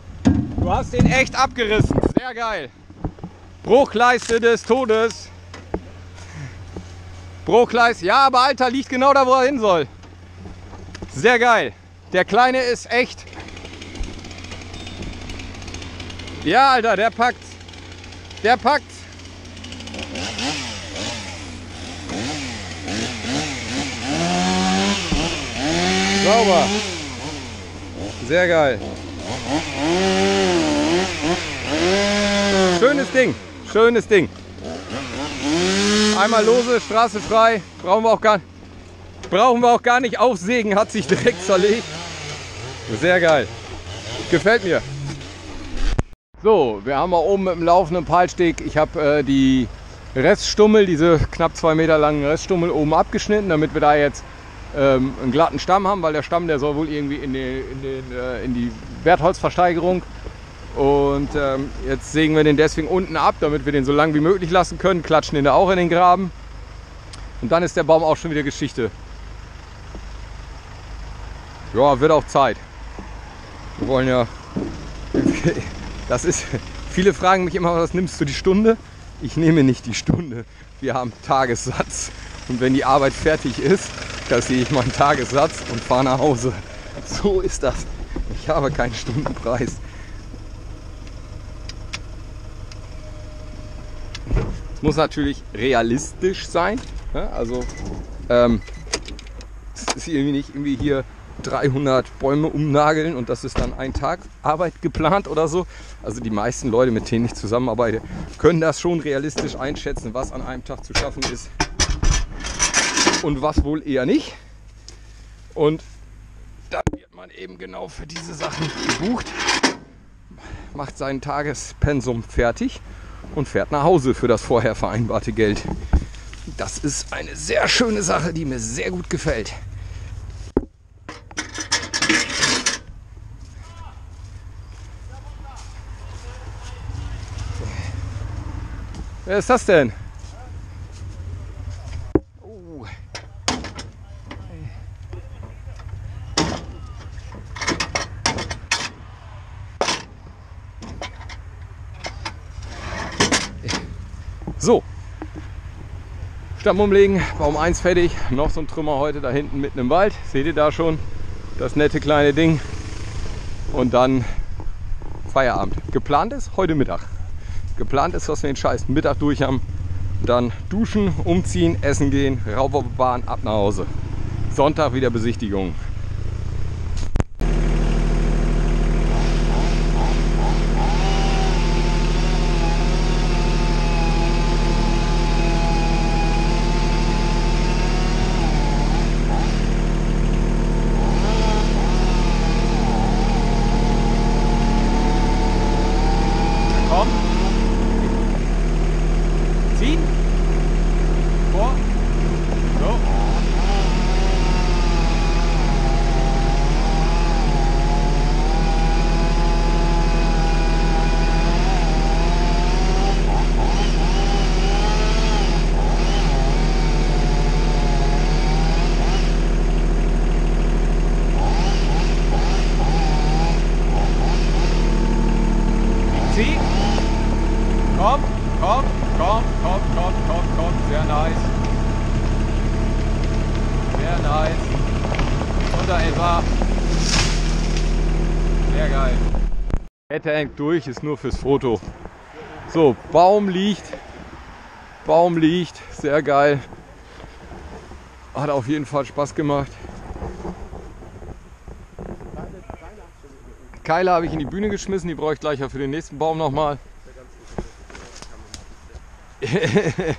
Du hast den echt abgerissen. Sehr geil. Bruchleiste des Todes. Bruchleiste, ja, aber Alter, liegt genau da, wo er hin soll. Sehr geil. Der Kleine ist echt. Ja, Alter, der packt. Der packt. Sauber. Sehr geil. Schönes Ding. Schönes Ding. Einmal lose, Straße frei. Brauchen wir auch gar nicht brauchen wir auch gar nicht aufsägen, hat sich direkt zerlegt. Sehr geil. Gefällt mir. So, wir haben mal oben mit dem laufenden Palsteg. Ich habe äh, die Reststummel, diese knapp zwei Meter langen Reststummel oben abgeschnitten, damit wir da jetzt ähm, einen glatten Stamm haben, weil der Stamm, der soll wohl irgendwie in, die, in, den, äh, in die Wertholzversteigerung. Und ähm, jetzt sägen wir den deswegen unten ab, damit wir den so lang wie möglich lassen können, klatschen den da auch in den Graben. Und dann ist der Baum auch schon wieder Geschichte. Ja, wird auch Zeit. Wir wollen ja. Das ist. Viele fragen mich immer, was nimmst du die Stunde? Ich nehme nicht die Stunde. Wir haben Tagessatz. Und wenn die Arbeit fertig ist, kassiere ich meinen Tagessatz und fahre nach Hause. So ist das. Ich habe keinen Stundenpreis. Es muss natürlich realistisch sein. Ja, also ähm, es ist irgendwie nicht irgendwie hier 300 Bäume umnageln und das ist dann ein Tag Arbeit geplant oder so. Also die meisten Leute, mit denen ich zusammenarbeite, können das schon realistisch einschätzen, was an einem Tag zu schaffen ist und was wohl eher nicht. Und dann wird man eben genau für diese Sachen gebucht, macht sein Tagespensum fertig und fährt nach Hause für das vorher vereinbarte Geld. Das ist eine sehr schöne Sache, die mir sehr gut gefällt. Wer ist das denn? So. Stamm umlegen, Baum 1 fertig. Noch so ein Trümmer heute da hinten mitten im Wald. Seht ihr da schon? Das nette kleine Ding. Und dann Feierabend. Geplant ist heute Mittag. Geplant ist, dass wir den scheiß Mittag durch haben. Dann duschen, umziehen, essen gehen, rauf auf die Bahn, ab nach Hause. Sonntag wieder Besichtigung. Komm. Ziehen. Vor. So. Zieh. Komm, komm, komm, komm, komm, komm, komm. Sehr nice. Sehr nice. Unter etwa. Sehr geil. Hängt durch, ist nur fürs Foto. So, Baum liegt. Baum liegt. Sehr geil. Hat auf jeden Fall Spaß gemacht. Keile habe ich in die Bühne geschmissen, die brauche ich gleich auch für den nächsten Baum nochmal.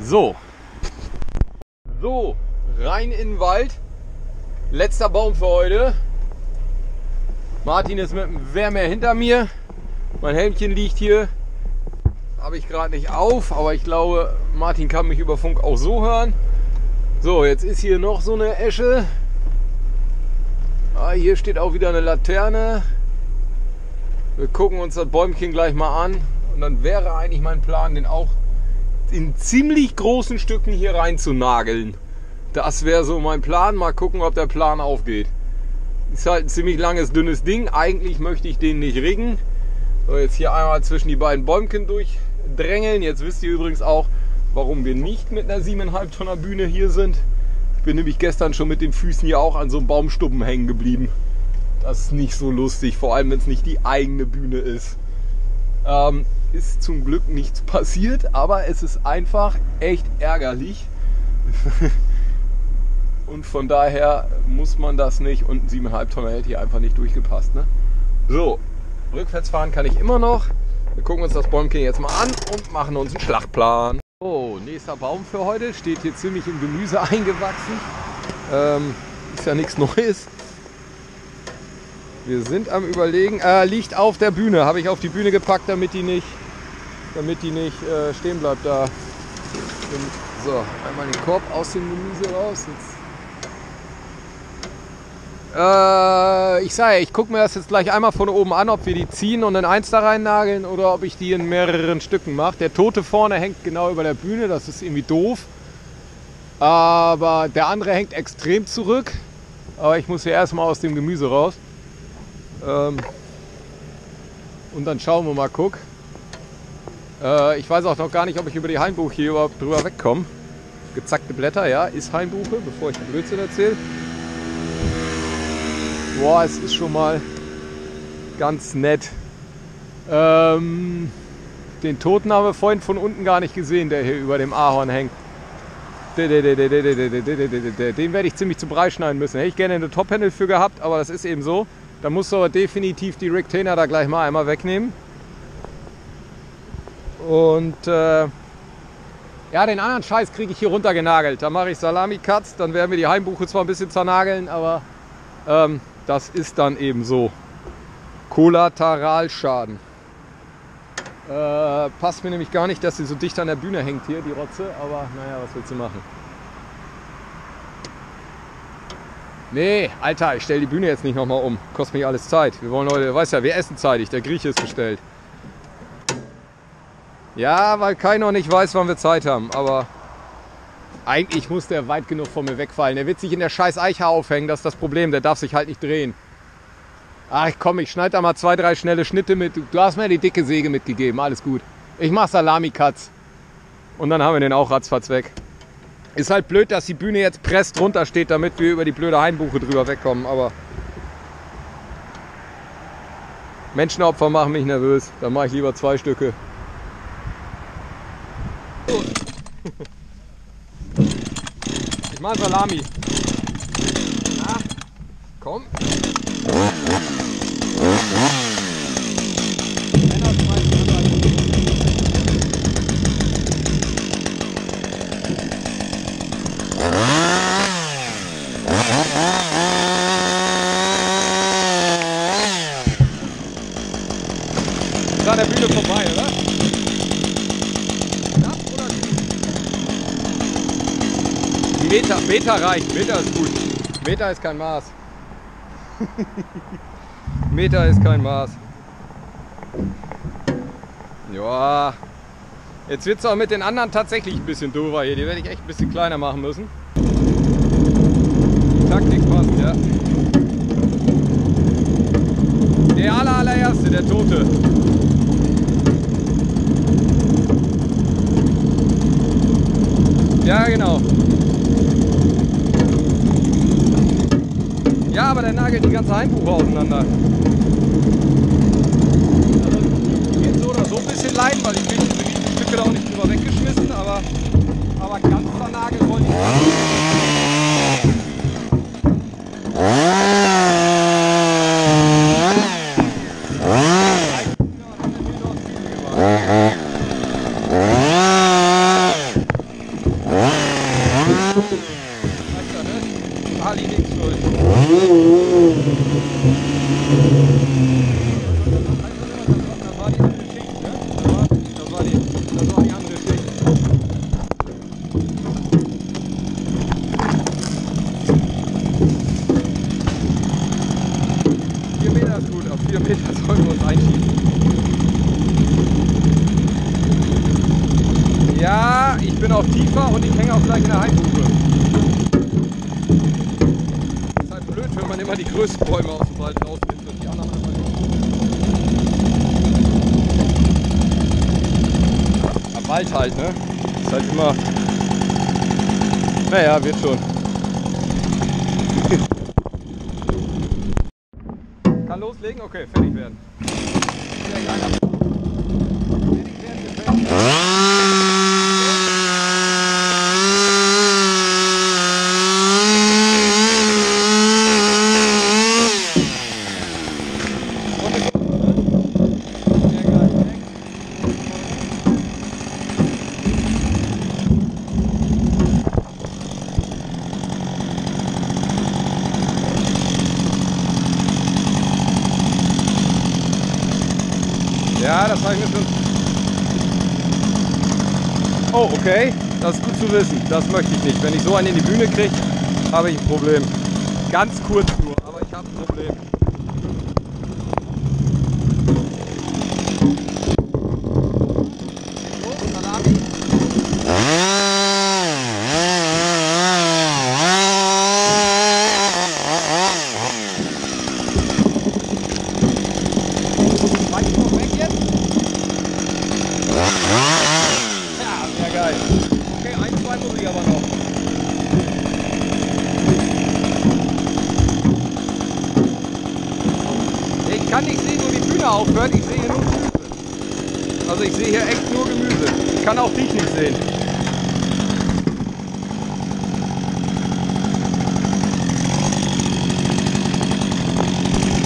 so. So, rein in den Wald. Letzter Baum für heute. Martin ist mit dem Wärmer hinter mir. Mein Helmchen liegt hier. Habe ich gerade nicht auf, aber ich glaube, Martin kann mich über Funk auch so hören. So, jetzt ist hier noch so eine Esche. Ah, hier steht auch wieder eine Laterne. Wir gucken uns das Bäumchen gleich mal an. Und dann wäre eigentlich mein Plan, den auch in ziemlich großen Stücken hier rein zu nageln. Das wäre so mein Plan. Mal gucken, ob der Plan aufgeht. Ist halt ein ziemlich langes, dünnes Ding. Eigentlich möchte ich den nicht riggen. So, jetzt hier einmal zwischen die beiden Bäumchen durchdrängeln. Jetzt wisst ihr übrigens auch, warum wir nicht mit einer 7,5 Tonner Bühne hier sind. Ich bin nämlich gestern schon mit den Füßen hier auch an so einem Baumstuppen hängen geblieben. Das ist nicht so lustig, vor allem wenn es nicht die eigene Bühne ist. Ähm, ist zum Glück nichts passiert, aber es ist einfach echt ärgerlich. Und von daher muss man das nicht. Und ein 7,5 Tonner hätte hier einfach nicht durchgepasst. Ne? So, rückwärts fahren kann ich immer noch. Wir gucken uns das Bäumchen jetzt mal an und machen uns einen Schlachtplan. So, nächster Baum für heute. Steht hier ziemlich im Gemüse eingewachsen. Ähm, ist ja nichts Neues. Wir sind am überlegen. Äh, liegt auf der Bühne. Habe ich auf die Bühne gepackt, damit die nicht, damit die nicht äh, stehen bleibt da. So, einmal den Korb aus dem Gemüse raus. Jetzt. Äh, ich sage, ich gucke mir das jetzt gleich einmal von oben an, ob wir die ziehen und in eins da rein nageln oder ob ich die in mehreren Stücken mache. Der Tote vorne hängt genau über der Bühne, das ist irgendwie doof. Aber der andere hängt extrem zurück. Aber ich muss ja erstmal aus dem Gemüse raus. Ähm, und dann schauen wir mal, guck. Äh, ich weiß auch noch gar nicht, ob ich über die Hainbuche hier überhaupt drüber wegkomme. Gezackte Blätter, ja, ist Hainbuche, bevor ich den Blödsinn erzähle. Boah, es ist schon mal ganz nett. Ähm, den Toten haben wir vorhin von unten gar nicht gesehen, der hier über dem Ahorn hängt. Den werde ich ziemlich zu Brei schneiden müssen. Hätte ich gerne eine Top-Handle für gehabt, aber das ist eben so. Da musst du aber definitiv die Retainer da gleich mal einmal wegnehmen. Und äh, ja, den anderen Scheiß kriege ich hier runtergenagelt. Da mache ich Salami-Cuts, dann werden wir die Heimbuche zwar ein bisschen zernageln, aber ähm, das ist dann eben so. Kollateralschaden. Äh, passt mir nämlich gar nicht, dass sie so dicht an der Bühne hängt hier, die Rotze, aber naja, was willst du machen? Nee, Alter, ich stelle die Bühne jetzt nicht nochmal um. Kostet mich alles Zeit. Wir wollen heute, weißt ja, wir essen zeitig. Der Grieche ist bestellt. Ja, weil keiner nicht weiß, wann wir Zeit haben. Aber eigentlich muss der weit genug von mir wegfallen. Der wird sich in der scheiß Eiche aufhängen, das ist das Problem. Der darf sich halt nicht drehen. Ach komm, ich schneide da mal zwei, drei schnelle Schnitte mit. Du hast mir die dicke Säge mitgegeben, alles gut. Ich mach Salami-Cuts. Und dann haben wir den auch ratzfatz weg. Ist halt blöd, dass die Bühne jetzt presst drunter steht, damit wir über die blöde Hainbuche drüber wegkommen, aber Menschenopfer machen mich nervös. Dann mache ich lieber zwei Stücke. Ich mache Salami. Na, komm. Männer schmeißen alle. Ist an der Bühne vorbei, oder? Knapp oder gut? Meter, reicht. Meter ist gut. Meter ist kein Maß. Meter ist kein Maß. Ja. Jetzt wird es auch mit den anderen tatsächlich ein bisschen doofer hier. Die werde ich echt ein bisschen kleiner machen müssen. Die Taktik passt, ja. Der aller, allererste, der Tote. Ja, genau. Aber der nagelt die ganze Heimbuche auseinander. Geht so oder so ein bisschen leiden, weil ich will diese riesigen Stücke da auch nicht drüber weggeschmissen, aber, aber ganz vernagelt wollte ich nicht. Reicht ja, ne? Ali nichts schuld. Das war die andere Schicht, ne? Das war, das war, die, das war die andere Schicht. Vier Meter ist gut, auf vier Meter sollten wir uns einschieben. Ja, ich bin auch tiefer und ich hänge auch gleich in der Heimbuche. Ist halt blöd, wenn man immer die größten Bäume aus dem Wald rausnimmt und die anderen einfach nicht. Am Wald halt, ne? Ist halt immer. Naja, wird schon. Kann loslegen? Okay, fertig werden. Fertig werden gefällt mir. Sehr geil. Ja, das habe ich mir schon. Oh, okay. Das ist gut zu wissen. Das möchte ich nicht. Wenn ich so einen in die Bühne kriege, habe ich ein Problem. Ganz kurz nur, aber ich habe ein Problem. So, Salami. War die noch weg jetzt? Ja, sehr geil. Okay, ein, zwei muss ich aber noch. Ich kann nicht sehen, wo die Bühne aufhört, ich sehe hier nur Gemüse. Also ich sehe hier echt nur Gemüse. Ich kann auch dich nicht sehen.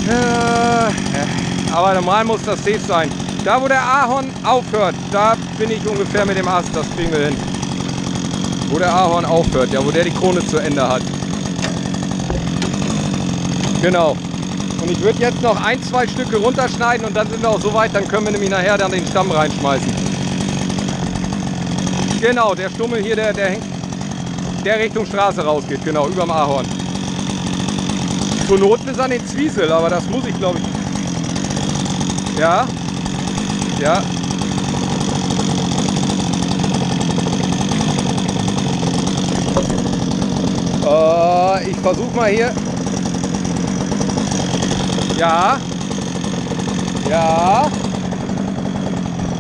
Äh, normal muss das safe sein. Da wo der Ahorn aufhört, da bin ich ungefähr mit dem Ast, das kriegen wir hin. Wo der Ahorn aufhört, ja, wo der die Krone zu Ende hat. Genau. Und ich würde jetzt noch ein, zwei Stücke runterschneiden und dann sind wir auch so weit, dann können wir nämlich nachher dann den Stamm reinschmeißen. Genau, der Stummel hier, der, der hängt, der Richtung Straße rausgeht, genau, überm Ahorn. Zur Not bis an den Zwiesel, aber das muss ich glaube ich. Ja. Ja. Äh, ich versuche mal hier. Ja. Ja.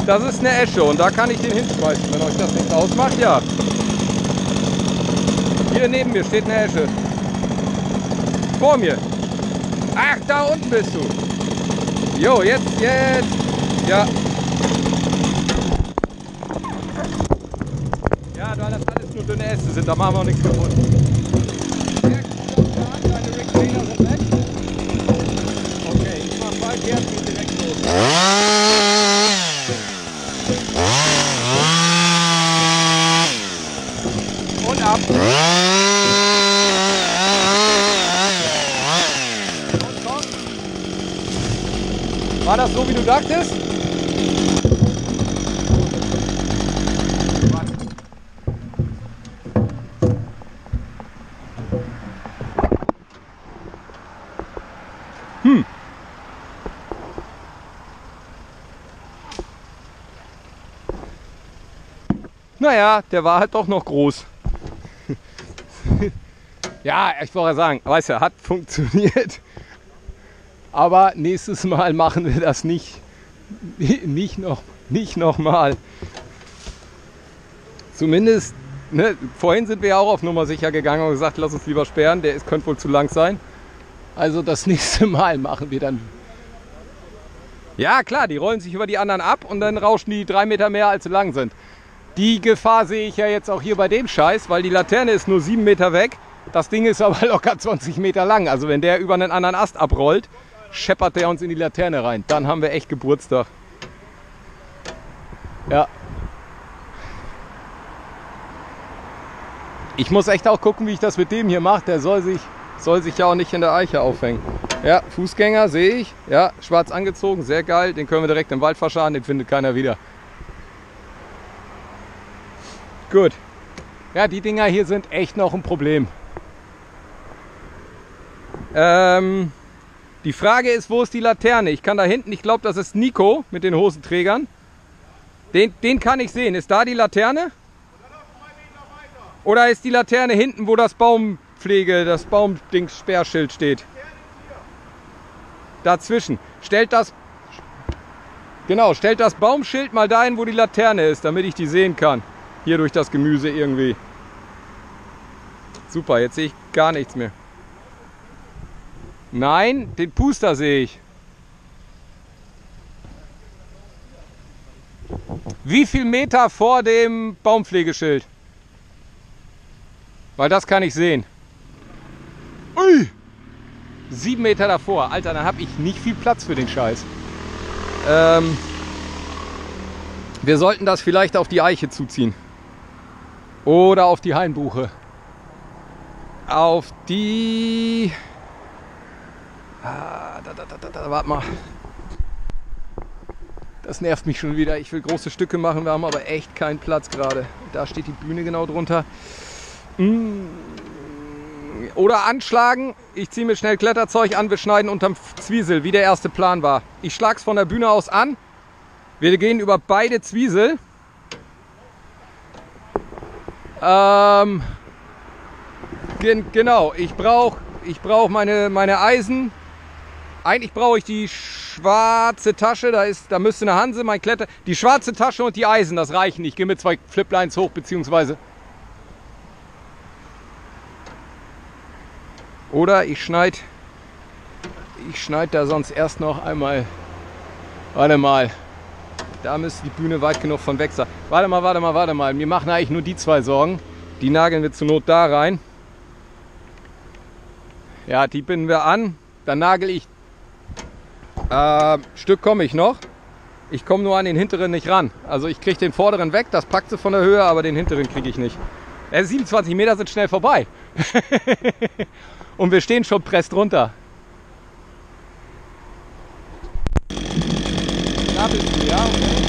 Das ist eine Esche und da kann ich den hinschmeißen, wenn euch das nichts ausmacht, ja. Hier neben mir steht eine Esche. Vor mir. Ach, da unten bist du. Jo, jetzt, jetzt. Ja. Ja, weil das alles nur dünne Äste sind, da machen wir auch nichts kaputt. Sehr gut, deine Rick Taylor sind weg. Okay, ich mach mal Gerd geht direkt los. Und ab. Und komm. Wie du dachtest? Naja, der war halt doch noch groß. ja, ich wollte sagen, weißt du, hat funktioniert. Aber nächstes Mal machen wir das nicht. Nicht noch, nicht noch mal. Zumindest, ne, vorhin sind wir ja auch auf Nummer sicher gegangen und gesagt, lass uns lieber sperren, der ist, könnte wohl zu lang sein. Also das nächste Mal machen wir dann. Ja klar, die rollen sich über die anderen ab und dann rauschen die drei Meter mehr, als sie lang sind. Die Gefahr sehe ich ja jetzt auch hier bei dem Scheiß, weil die Laterne ist nur sieben Meter weg. Das Ding ist aber locker 20 Meter lang. Also wenn der über einen anderen Ast abrollt, scheppert der uns in die Laterne rein. Dann haben wir echt Geburtstag. Ja. Ich muss echt auch gucken, wie ich das mit dem hier mache. Der soll sich, soll sich ja auch nicht in der Eiche aufhängen. Ja, Fußgänger sehe ich. Ja, schwarz angezogen, sehr geil. Den können wir direkt im Wald verscharen, den findet keiner wieder. Gut. Ja, die Dinger hier sind echt noch ein Problem. Ähm, die Frage ist, wo ist die Laterne? Ich kann da hinten, ich glaube, das ist Nico mit den Hosenträgern. Den, den kann ich sehen. Ist da die Laterne? Oder ist die Laterne hinten, wo das Baumpflege, das Baumdings-Sperrschild steht? Dazwischen. Stellt das, genau, stellt das Baumschild mal dahin, wo die Laterne ist, damit ich die sehen kann. Hier durch das Gemüse irgendwie. Super, jetzt sehe ich gar nichts mehr. Nein, den Puster sehe ich. Wie viel Meter vor dem Baumpflegeschild? Weil das kann ich sehen. Ui! Sieben Meter davor. Alter, dann habe ich nicht viel Platz für den Scheiß. Ähm, wir sollten das vielleicht auf die Eiche zuziehen. Oder auf die Hainbuche. Auf die... Ah, da, da, da, da, da, warte mal. Das nervt mich schon wieder. Ich will große Stücke machen, wir haben aber echt keinen Platz gerade. Da steht die Bühne genau drunter. Mm. Oder anschlagen. Ich ziehe mir schnell Kletterzeug an, wir schneiden unterm Zwiesel, wie der erste Plan war. Ich schlage es von der Bühne aus an. Wir gehen über beide Zwiesel. Ähm, gen genau, ich brauche ich brauch meine, meine Eisen. Eigentlich brauche ich die schwarze Tasche, da, ist, da müsste eine Hanse, mein Kletter. Die schwarze Tasche und die Eisen, das reichen. Ich gehe mit zwei Fliplines hoch, beziehungsweise. Oder ich schneide ich schneide da sonst erst noch einmal. Warte mal. Da müsste die Bühne weit genug von weg sein. Warte mal, warte mal, warte mal. Wir machen eigentlich nur die zwei Sorgen. Die nageln wir zur Not da rein. Ja, die binden wir an. Dann nagel ich. Äh, Stück komme ich noch. Ich komme nur an den hinteren nicht ran. Also ich kriege den vorderen weg, das packt sie von der Höhe, aber den hinteren kriege ich nicht. Äh, 27 Meter sind schnell vorbei. Und wir stehen schon presst runter. Da bist du, ja? Okay.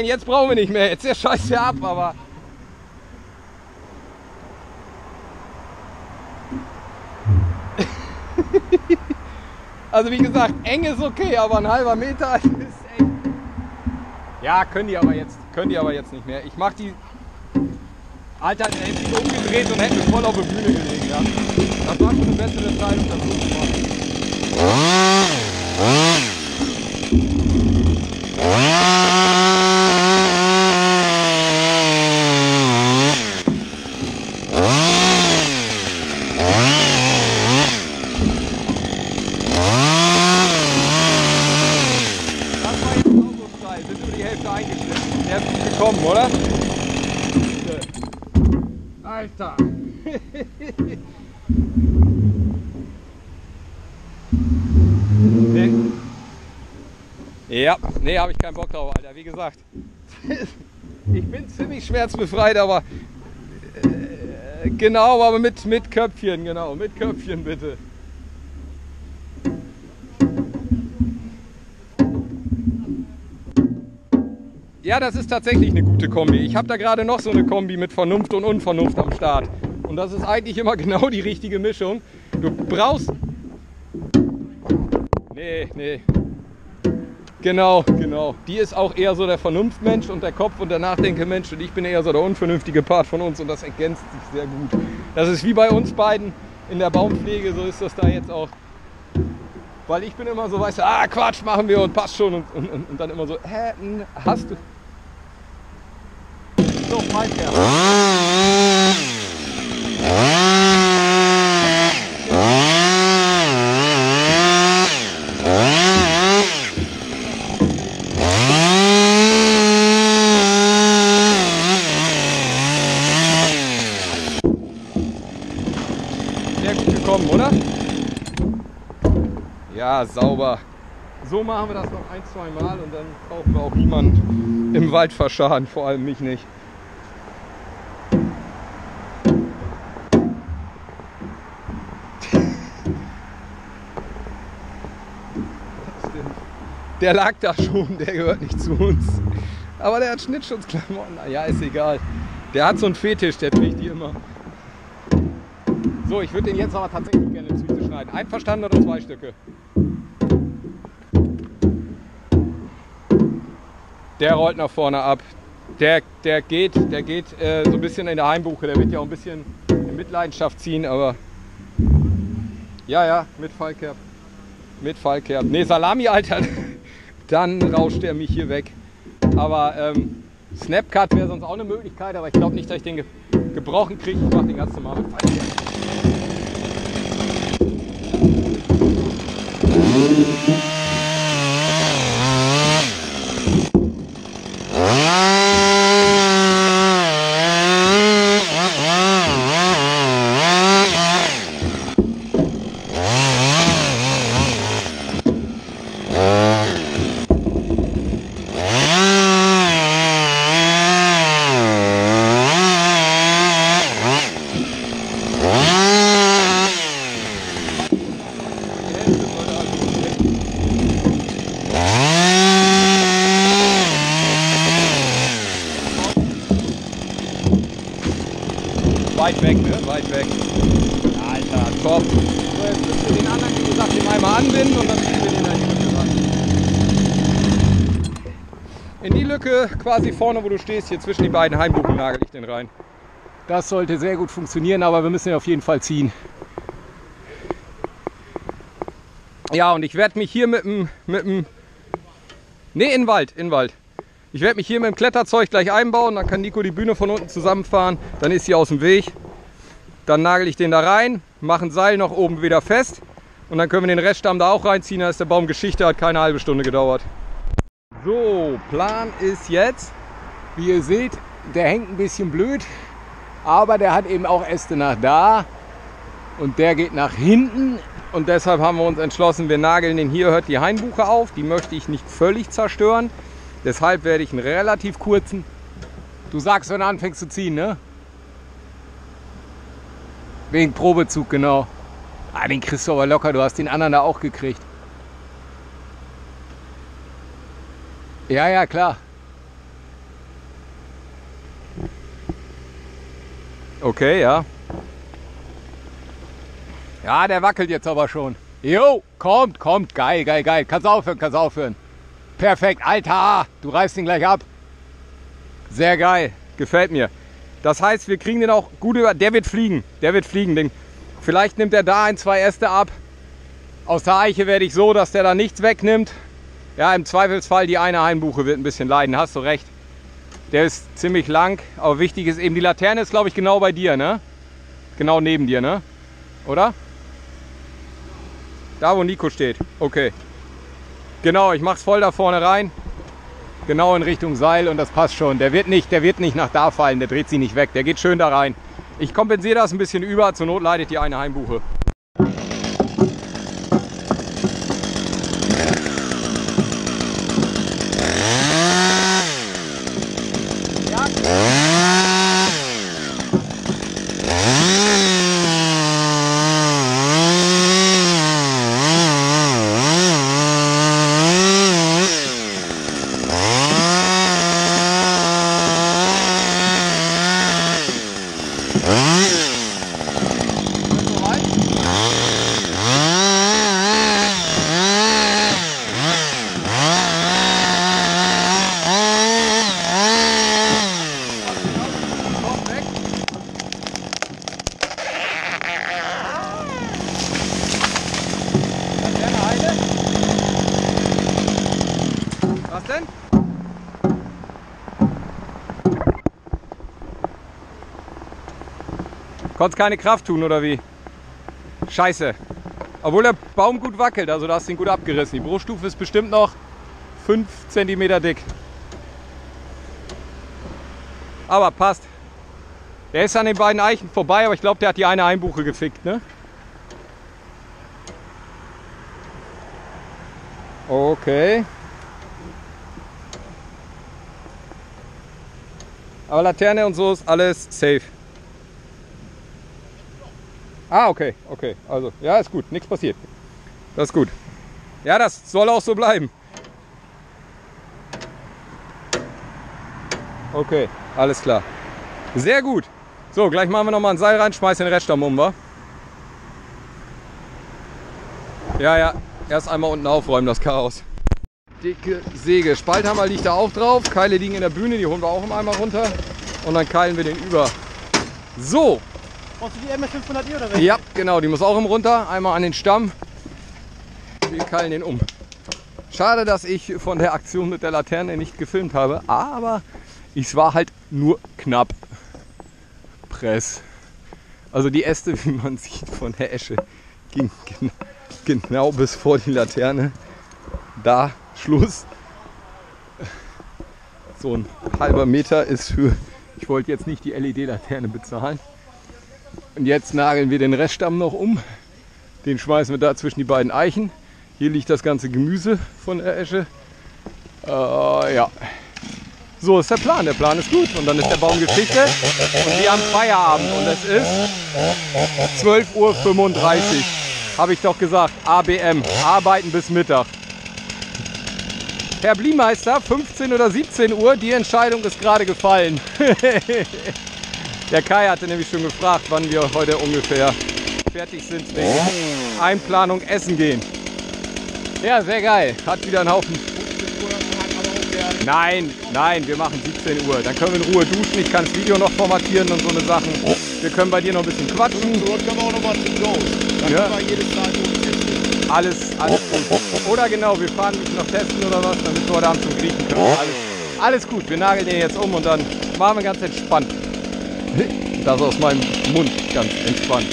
nein, jetzt brauchen wir nicht mehr, jetzt der Scheiß hier ab, aber... also wie gesagt, eng ist okay, aber ein halber Meter ist eng. Ja, können die aber jetzt, können die aber jetzt nicht mehr. Ich mach die... Alter, hätte ich umgedreht und hätte voll auf die Bühne gelegen, ja. Das war schon eine bessere Entscheidung, das zu machen. Schmerzbefreit, aber äh, genau, aber mit, mit Köpfchen, genau, mit Köpfchen bitte. Ja, das ist tatsächlich eine gute Kombi. Ich habe da gerade noch so eine Kombi mit Vernunft und Unvernunft am Start. Und das ist eigentlich immer genau die richtige Mischung. Du brauchst. Nee, nee. Genau, genau. Die ist auch eher so der Vernunftmensch und der Kopf- und der Nachdenkemensch. Und ich bin eher so der unvernünftige Part von uns und das ergänzt sich sehr gut. Das ist wie bei uns beiden in der Baumpflege, so ist das da jetzt auch. Weil ich bin immer so, weißt du, ah Quatsch, machen wir und passt schon. Und, und, und, und dann immer so, hä, hast du. So, mein Kerl. Sehr gut gekommen, oder? Sauber. So machen wir das noch ein, zwei Mal und dann brauchen wir auch niemanden im Wald verscharen, vor allem mich nicht. Der lag da schon, der gehört nicht zu uns. Aber der hat Schnittschutzklamotten. Ja, ist egal. Der hat so einen Fetisch, der trägt die immer. So, ich würde den jetzt aber tatsächlich gerne ins Süße schneiden. Einverstanden oder zwei Stücke? Der rollt nach vorne ab. Der, der geht, der geht äh, so ein bisschen in der Heimbuche. Der wird ja auch ein bisschen in Mitleidenschaft ziehen, aber ja, ja, mit Fallkerb. Mit Fallkerb. Ne, Salami, Alter. Dann rauscht er mich hier weg. Aber ähm, Snapcut wäre sonst auch eine Möglichkeit, aber ich glaube nicht, dass ich den ge gebrochen kriege. Ich mache den ganz normal mit Fallkerb. Die Hälfte sollte also weg. Weit weg, ne? Weit weg. Alter, top. So, jetzt müssen wir den anderen, wie gesagt, den einmal anbinden und dann ziehen wir den da in die Lücke rein. In die Lücke quasi vorne, wo du stehst, hier zwischen die beiden Heimbuchen nagel ich den rein. Das sollte sehr gut funktionieren, aber wir müssen ihn auf jeden Fall ziehen. Ja, und ich werde mich hier mit dem, mit dem, nee, in Wald, in Wald. Ich werde mich hier mit dem Kletterzeug gleich einbauen, dann kann Nico die Bühne von unten zusammenfahren, dann ist sie aus dem Weg. Dann nagel ich den da rein, mache ein Seil noch oben wieder fest und dann können wir den Reststamm da auch reinziehen, dann ist der Baum Geschichte, hat keine halbe Stunde gedauert. So, Plan ist jetzt, wie ihr seht, der hängt ein bisschen blöd, aber der hat eben auch Äste nach da und der geht nach hinten und deshalb haben wir uns entschlossen, wir nageln den hier, hört die Hainbuche auf, die möchte ich nicht völlig zerstören. Deshalb werde ich einen relativ kurzen, du sagst, wenn du anfängst zu ziehen, ne? Wegen Probezug, genau. Ah, den kriegst du aber locker, du hast den anderen da auch gekriegt. Ja, ja, klar. Okay, ja. Ja, der wackelt jetzt aber schon. Jo, kommt, kommt. Geil, geil, geil. Kannst aufhören, kannst aufhören. Perfekt. Alter, du reißt ihn gleich ab. Sehr geil. Gefällt mir. Das heißt, wir kriegen den auch gut über. Der wird fliegen. Der wird fliegen. Den, vielleicht nimmt er da ein, zwei Äste ab. Aus der Eiche werde ich so, dass der da nichts wegnimmt. Ja, im Zweifelsfall die eine Hainbuche wird ein bisschen leiden. Hast du recht. Der ist ziemlich lang. Aber wichtig ist eben, die Laterne ist, glaube ich, genau bei dir, ne? Genau neben dir, ne? Oder? Da, wo Nico steht. Okay. Genau, ich mach's voll da vorne rein. Genau in Richtung Seil und das passt schon. Der wird nicht, der wird nicht nach da fallen, der dreht sich nicht weg. Der geht schön da rein. Ich kompensiere das ein bisschen über, zur Not leidet die eine Heimbuche. Was denn? Konntest keine Kraft tun oder wie? Scheiße. Obwohl der Baum gut wackelt, also da hast du ihn gut abgerissen. Die Bruchstufe ist bestimmt noch 5 cm dick. Aber passt. Der ist an den beiden Eichen vorbei, aber ich glaube, der hat die eine Einbuche gefickt, ne? Okay. Aber Laterne und so ist alles safe. Ah, okay, okay. Also, ja, ist gut. Nichts passiert. Das ist gut. Ja, das soll auch so bleiben. Okay, alles klar. Sehr gut. So, gleich machen wir nochmal ein Seil rein, schmeißen den Reststamm um, wa? Ja, ja. Erst einmal unten aufräumen, das Chaos. Dicke Säge. Spalthammer liegt da auch drauf. Keile liegen in der Bühne, die holen wir auch im Eimer runter. Und dann keilen wir den über. So,
Brauchst du die MS500i oder welche?
ja, genau, die muss auch im runter. Einmal an den Stamm. Wir keilen den um. Schade, dass ich von der Aktion mit der Laterne nicht gefilmt habe, aber es war halt nur knapp. Press. Also die Äste, wie man sieht von der Esche, ging gen genau bis vor die Laterne. Da Schluss. So ein halber Meter ist für, ich wollte jetzt nicht die LED-Laterne bezahlen. Und jetzt nageln wir den Reststamm noch um. Den schmeißen wir da zwischen die beiden Eichen. Hier liegt das ganze Gemüse von der Esche. Äh, ja. So ist der Plan. Der Plan ist gut. Und dann ist der Baum gefichtet. Und wir haben Feierabend. Und es ist 12.35 Uhr. Habe ich doch gesagt. ABM. Arbeiten bis Mittag. Herr Bliemeister, 15 oder 17 Uhr. Die Entscheidung ist gerade gefallen. Der Kai hatte nämlich schon gefragt, wann wir heute ungefähr fertig sind wegen Einplanung essen gehen. Ja, sehr geil. Hat wieder einen Haufen. Nein, nein, wir machen 17 Uhr. Dann können wir in Ruhe duschen. Ich kann das Video noch formatieren und so eine Sachen. Wir können bei dir noch ein bisschen quatschen.
So, können wir auch noch mal zum Ghost. Dann
Ja.
können wir jedes Mal.
Alles, alles gut. Oder genau, wir fahren mich noch testen oder was, damit wir heute Abend zum Griechen können. Alles, alles gut. Wir nageln den jetzt um und dann machen wir ganz entspannt. Das aus meinem Mund ganz entspannt.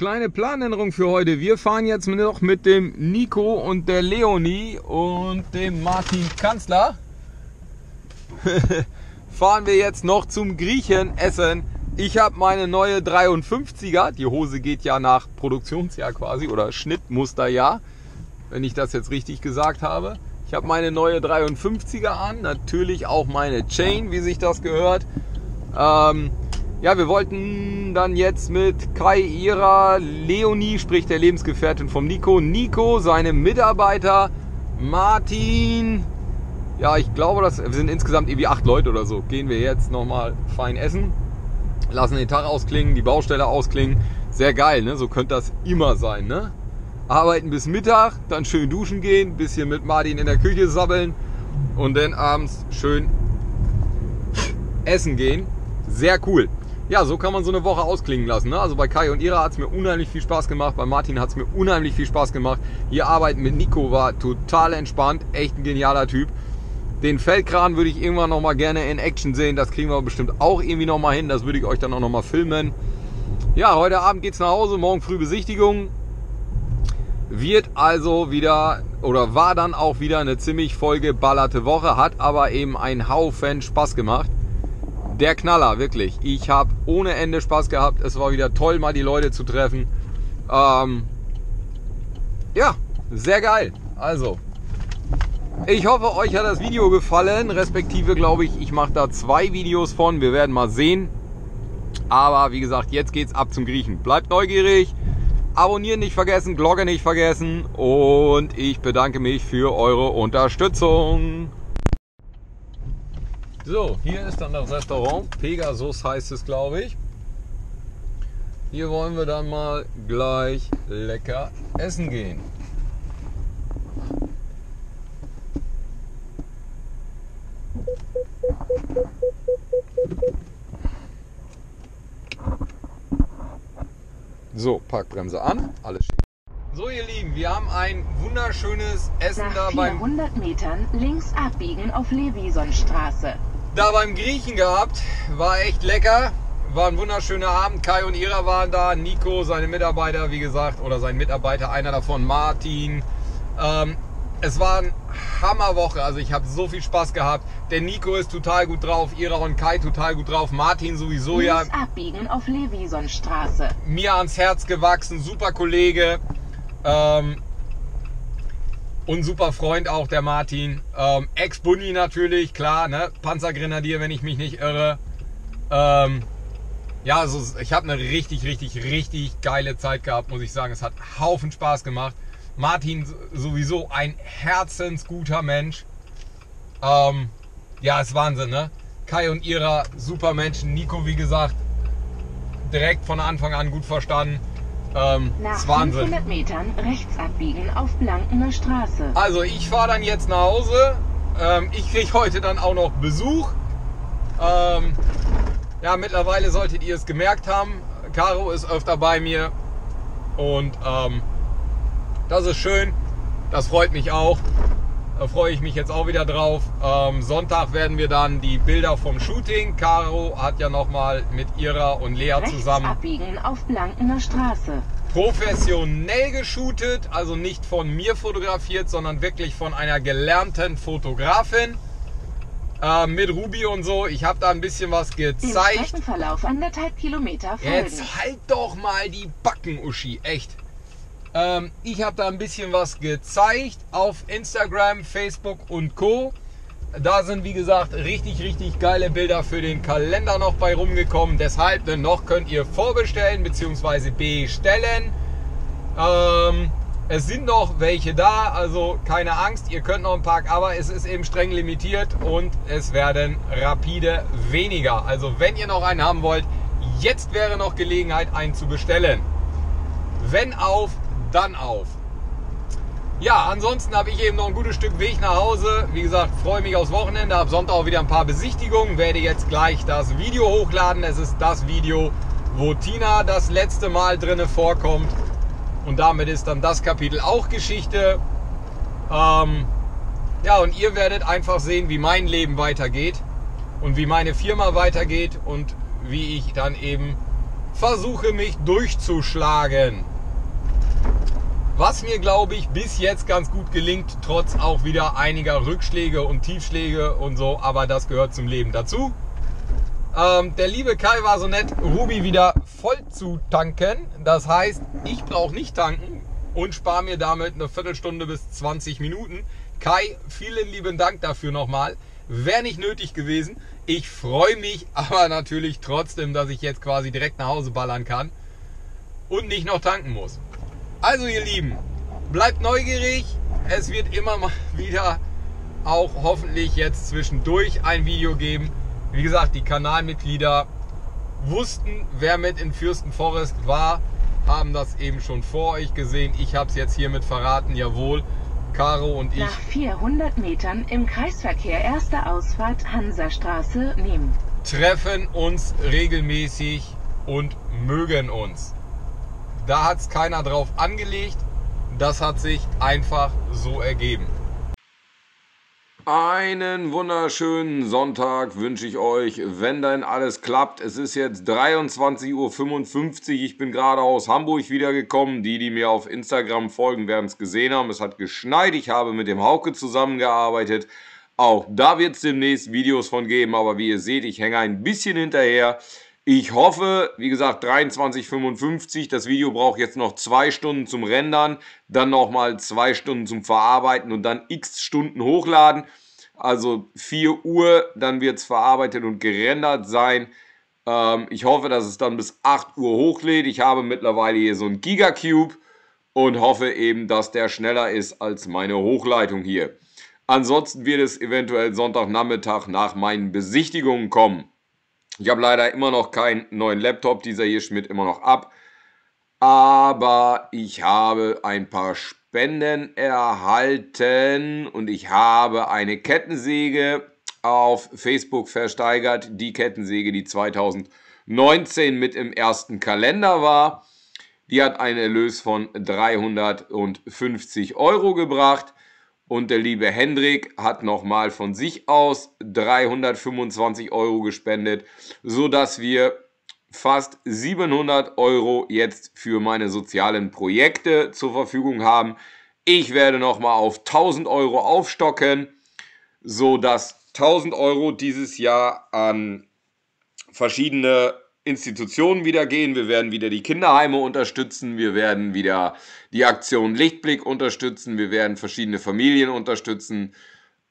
Kleine Planänderung für heute. Wir fahren jetzt noch mit dem Nico und der Leonie und dem Martin Kanzler. fahren wir jetzt noch zum Griechen essen. Ich habe meine neue 53er. Die Hose geht ja nach Produktionsjahr quasi oder Schnittmusterjahr, wenn ich das jetzt richtig gesagt habe. Ich habe meine neue 53er an, natürlich auch meine Chain, wie sich das gehört. Ähm, ja, wir wollten dann jetzt mit Kai Ira, Leonie, sprich der Lebensgefährtin vom Nico, Nico, seine Mitarbeiter, Martin, ja, ich glaube, das, wir sind insgesamt irgendwie acht Leute oder so. Gehen wir jetzt nochmal fein essen, lassen den Tag ausklingen, die Baustelle ausklingen. Sehr geil, ne? So könnte das immer sein, ne? Arbeiten bis Mittag, dann schön duschen gehen, bisschen mit Martin in der Küche sabbeln und dann abends schön essen gehen. Sehr cool. Ja, so kann man so eine Woche ausklingen lassen. Ne? Also bei Kai und Ira hat es mir unheimlich viel Spaß gemacht. Bei Martin hat es mir unheimlich viel Spaß gemacht. Hier arbeiten mit Nico war total entspannt. Echt ein genialer Typ. Den Feldkran würde ich irgendwann noch mal gerne in Action sehen. Das kriegen wir bestimmt auch irgendwie noch mal hin. Das würde ich euch dann auch noch mal filmen. Ja, heute Abend geht's nach Hause. Morgen früh Besichtigung. Wird also wieder oder war dann auch wieder eine ziemlich vollgeballerte Woche. Hat aber eben einen Haufen Spaß gemacht der Knaller, wirklich. Ich habe ohne Ende Spaß gehabt. Es war wieder toll, mal die Leute zu treffen. Ähm, ja, sehr geil. Also, ich hoffe, euch hat das Video gefallen. Respektive, glaube ich, ich mache da zwei Videos von. Wir werden mal sehen. Aber wie gesagt, jetzt geht's ab zum Griechen. Bleibt neugierig. Abonnieren nicht vergessen, Glocke nicht vergessen. Und ich bedanke mich für eure Unterstützung. So, hier ist dann das Restaurant. Pegasus heißt es, glaube ich. Hier wollen wir dann mal gleich lecker essen gehen. So, Parkbremse an, alles schick. So ihr Lieben, wir haben ein wunderschönes Essen da
Nach
beim
400 Metern links abbiegen auf Levisonstraße.
Da beim Griechen gehabt. War echt lecker. War ein wunderschöner Abend. Kai und Ira waren da. Nico, seine Mitarbeiter, wie gesagt, oder sein Mitarbeiter, einer davon, Martin. Ähm, es war eine Hammerwoche. Also ich habe so viel Spaß gehabt. Der Nico ist total gut drauf. Ira und Kai total gut drauf. Martin sowieso ja
links abbiegen auf Levisonstraße.
mir ans Herz gewachsen. Super Kollege. Ähm, und super Freund auch, der Martin. Ähm, Ex-Bunny natürlich, klar, ne? Panzergrenadier, wenn ich mich nicht irre. Ähm, ja, also ich habe eine richtig, richtig, richtig geile Zeit gehabt, muss ich sagen. Es hat Haufen Spaß gemacht. Martin sowieso ein herzensguter Mensch. Ähm, ja, ist Wahnsinn, ne? Kai und Ira, super Menschen. Nico, wie gesagt, direkt von Anfang an gut verstanden. Ähm,
Nach
ist Wahnsinn.
500 Metern rechts abbiegen auf Blankener Straße.
Also ich fahre dann jetzt nach Hause. Ähm, ich kriege heute dann auch noch Besuch. Ähm, ja, mittlerweile solltet ihr es gemerkt haben. Caro ist öfter bei mir. Und ähm, das ist schön. Das freut mich auch. Da freue ich mich jetzt auch wieder drauf. Ähm, Sonntag werden wir dann die Bilder vom Shooting. Caro hat ja nochmal mit Ira und Lea
Rechts
zusammen
abbiegen auf Blankener Straße.
professionell geshootet, also nicht von mir fotografiert, sondern wirklich von einer gelernten Fotografin äh, mit Ruby und so. Ich habe da ein bisschen was
Im
gezeigt.
Streckenverlauf anderthalb Kilometer folgen.
Jetzt halt doch mal die Backen, Uschi, echt. Ähm, ich habe da ein bisschen was gezeigt auf Instagram, Facebook und Co. Da sind, wie gesagt, richtig, richtig geile Bilder für den Kalender noch bei rumgekommen. Deshalb, ne, noch könnt ihr vorbestellen bzw. bestellen. Ähm, Es sind noch welche da, also keine Angst, ihr könnt noch ein paar, aber es ist eben streng limitiert und es werden rapide weniger. Also wenn ihr noch einen haben wollt, jetzt wäre noch Gelegenheit, einen zu bestellen. Wenn auf, dann auf. Ja, ansonsten habe ich eben noch ein gutes Stück Weg nach Hause. Wie gesagt, freue mich aufs Wochenende. Ab Sonntag auch wieder ein paar Besichtigungen. Werde jetzt gleich das Video hochladen. Es ist das Video, wo Tina das letzte Mal drinne vorkommt. Und damit ist dann das Kapitel auch Geschichte. Ähm, ja, und ihr werdet einfach sehen, wie mein Leben weitergeht und wie meine Firma weitergeht und wie ich dann eben versuche, mich durchzuschlagen. Was mir, glaube ich, bis jetzt ganz gut gelingt, trotz auch wieder einiger Rückschläge und Tiefschläge und so, aber das gehört zum Leben dazu. Ähm, der liebe Kai war so nett, Ruby wieder voll zu tanken. Das heißt, ich brauche nicht tanken und spare mir damit eine Viertelstunde bis 20 Minuten. Kai, vielen lieben Dank dafür nochmal. Wäre nicht nötig gewesen. Ich freue mich aber natürlich trotzdem, dass ich jetzt quasi direkt nach Hause ballern kann und nicht noch tanken muss. Also ihr Lieben, bleibt neugierig. Es wird immer mal wieder auch hoffentlich jetzt zwischendurch ein Video geben wie gesagt, die Kanalmitglieder wussten, wer mit in Fürstenforest war, haben das eben schon vor euch gesehen. Ich habe es jetzt hiermit verraten, jawohl. Caro und ich.
Nach 400 Metern im Kreisverkehr erste Ausfahrt Hansastraße nehmen.
Treffen uns regelmäßig und mögen uns. Da hat es keiner drauf angelegt. Das hat sich einfach so ergeben. Einen wunderschönen Sonntag wünsche ich euch, wenn denn alles klappt. Es ist jetzt 23.55 Uhr. Ich bin gerade aus Hamburg wiedergekommen. Die, die mir auf Instagram folgen, werden es gesehen haben. Es hat geschneit. Ich habe mit dem Hauke zusammengearbeitet. Auch da wird es demnächst Videos von geben. Aber wie ihr seht, ich hänge ein bisschen hinterher. Ich hoffe, wie gesagt, 23,55. Das Video braucht jetzt noch zwei Stunden zum Rendern, dann nochmal zwei Stunden zum Verarbeiten und dann x Stunden hochladen. Also 4 Uhr, dann wird es verarbeitet und gerendert sein. Ähm, ich hoffe, dass es dann bis 8 Uhr hochlädt. Ich habe mittlerweile hier so ein Gigacube und hoffe eben, dass der schneller ist als meine Hochleitung hier. Ansonsten wird es eventuell Sonntagnachmittag nach meinen Besichtigungen kommen. Ich habe leider immer noch keinen neuen Laptop, dieser hier schmiert immer noch ab. Aber ich habe ein paar Spenden erhalten und ich habe eine Kettensäge auf Facebook versteigert. Die Kettensäge, die 2019 mit im ersten Kalender war. Die hat einen Erlös von 350 Euro gebracht. Und der liebe Hendrik hat nochmal von sich aus 325 Euro gespendet, sodass wir fast 700 Euro jetzt für meine sozialen Projekte zur Verfügung haben. Ich werde nochmal auf 1000 Euro aufstocken, sodass 1000 Euro dieses Jahr an verschiedene Institutionen wieder gehen. Wir werden wieder die Kinderheime unterstützen. Wir werden wieder die Aktion Lichtblick unterstützen. Wir werden verschiedene Familien unterstützen.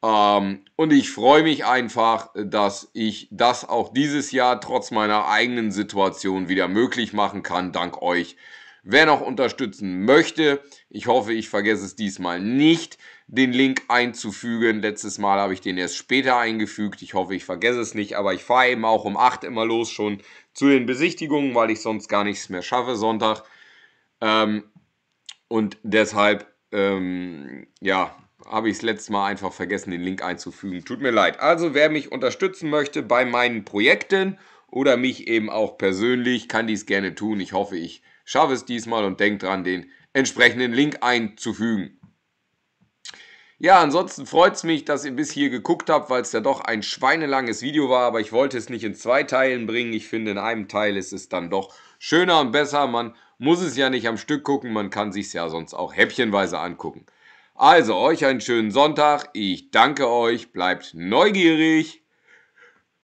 Ähm, und ich freue mich einfach, dass ich das auch dieses Jahr trotz meiner eigenen Situation wieder möglich machen kann, dank euch. Wer noch unterstützen möchte, ich hoffe, ich vergesse es diesmal nicht, den Link einzufügen. Letztes Mal habe ich den erst später eingefügt. Ich hoffe, ich vergesse es nicht, aber ich fahre eben auch um 8 immer los schon zu den Besichtigungen, weil ich sonst gar nichts mehr schaffe Sonntag. Ähm, und deshalb, ähm, ja, habe ich es letztes Mal einfach vergessen, den Link einzufügen. Tut mir leid. Also, wer mich unterstützen möchte bei meinen Projekten oder mich eben auch persönlich, kann dies gerne tun. Ich hoffe, ich schaffe es diesmal und denkt dran, den entsprechenden Link einzufügen. Ja, ansonsten freut es mich, dass ihr bis hier geguckt habt, weil es ja doch ein schweinelanges Video war, aber ich wollte es nicht in zwei Teilen bringen. Ich finde, in einem Teil ist es dann doch schöner und besser. Man muss es ja nicht am Stück gucken, man kann sich ja sonst auch häppchenweise angucken. Also, euch einen schönen Sonntag. Ich danke euch, bleibt neugierig.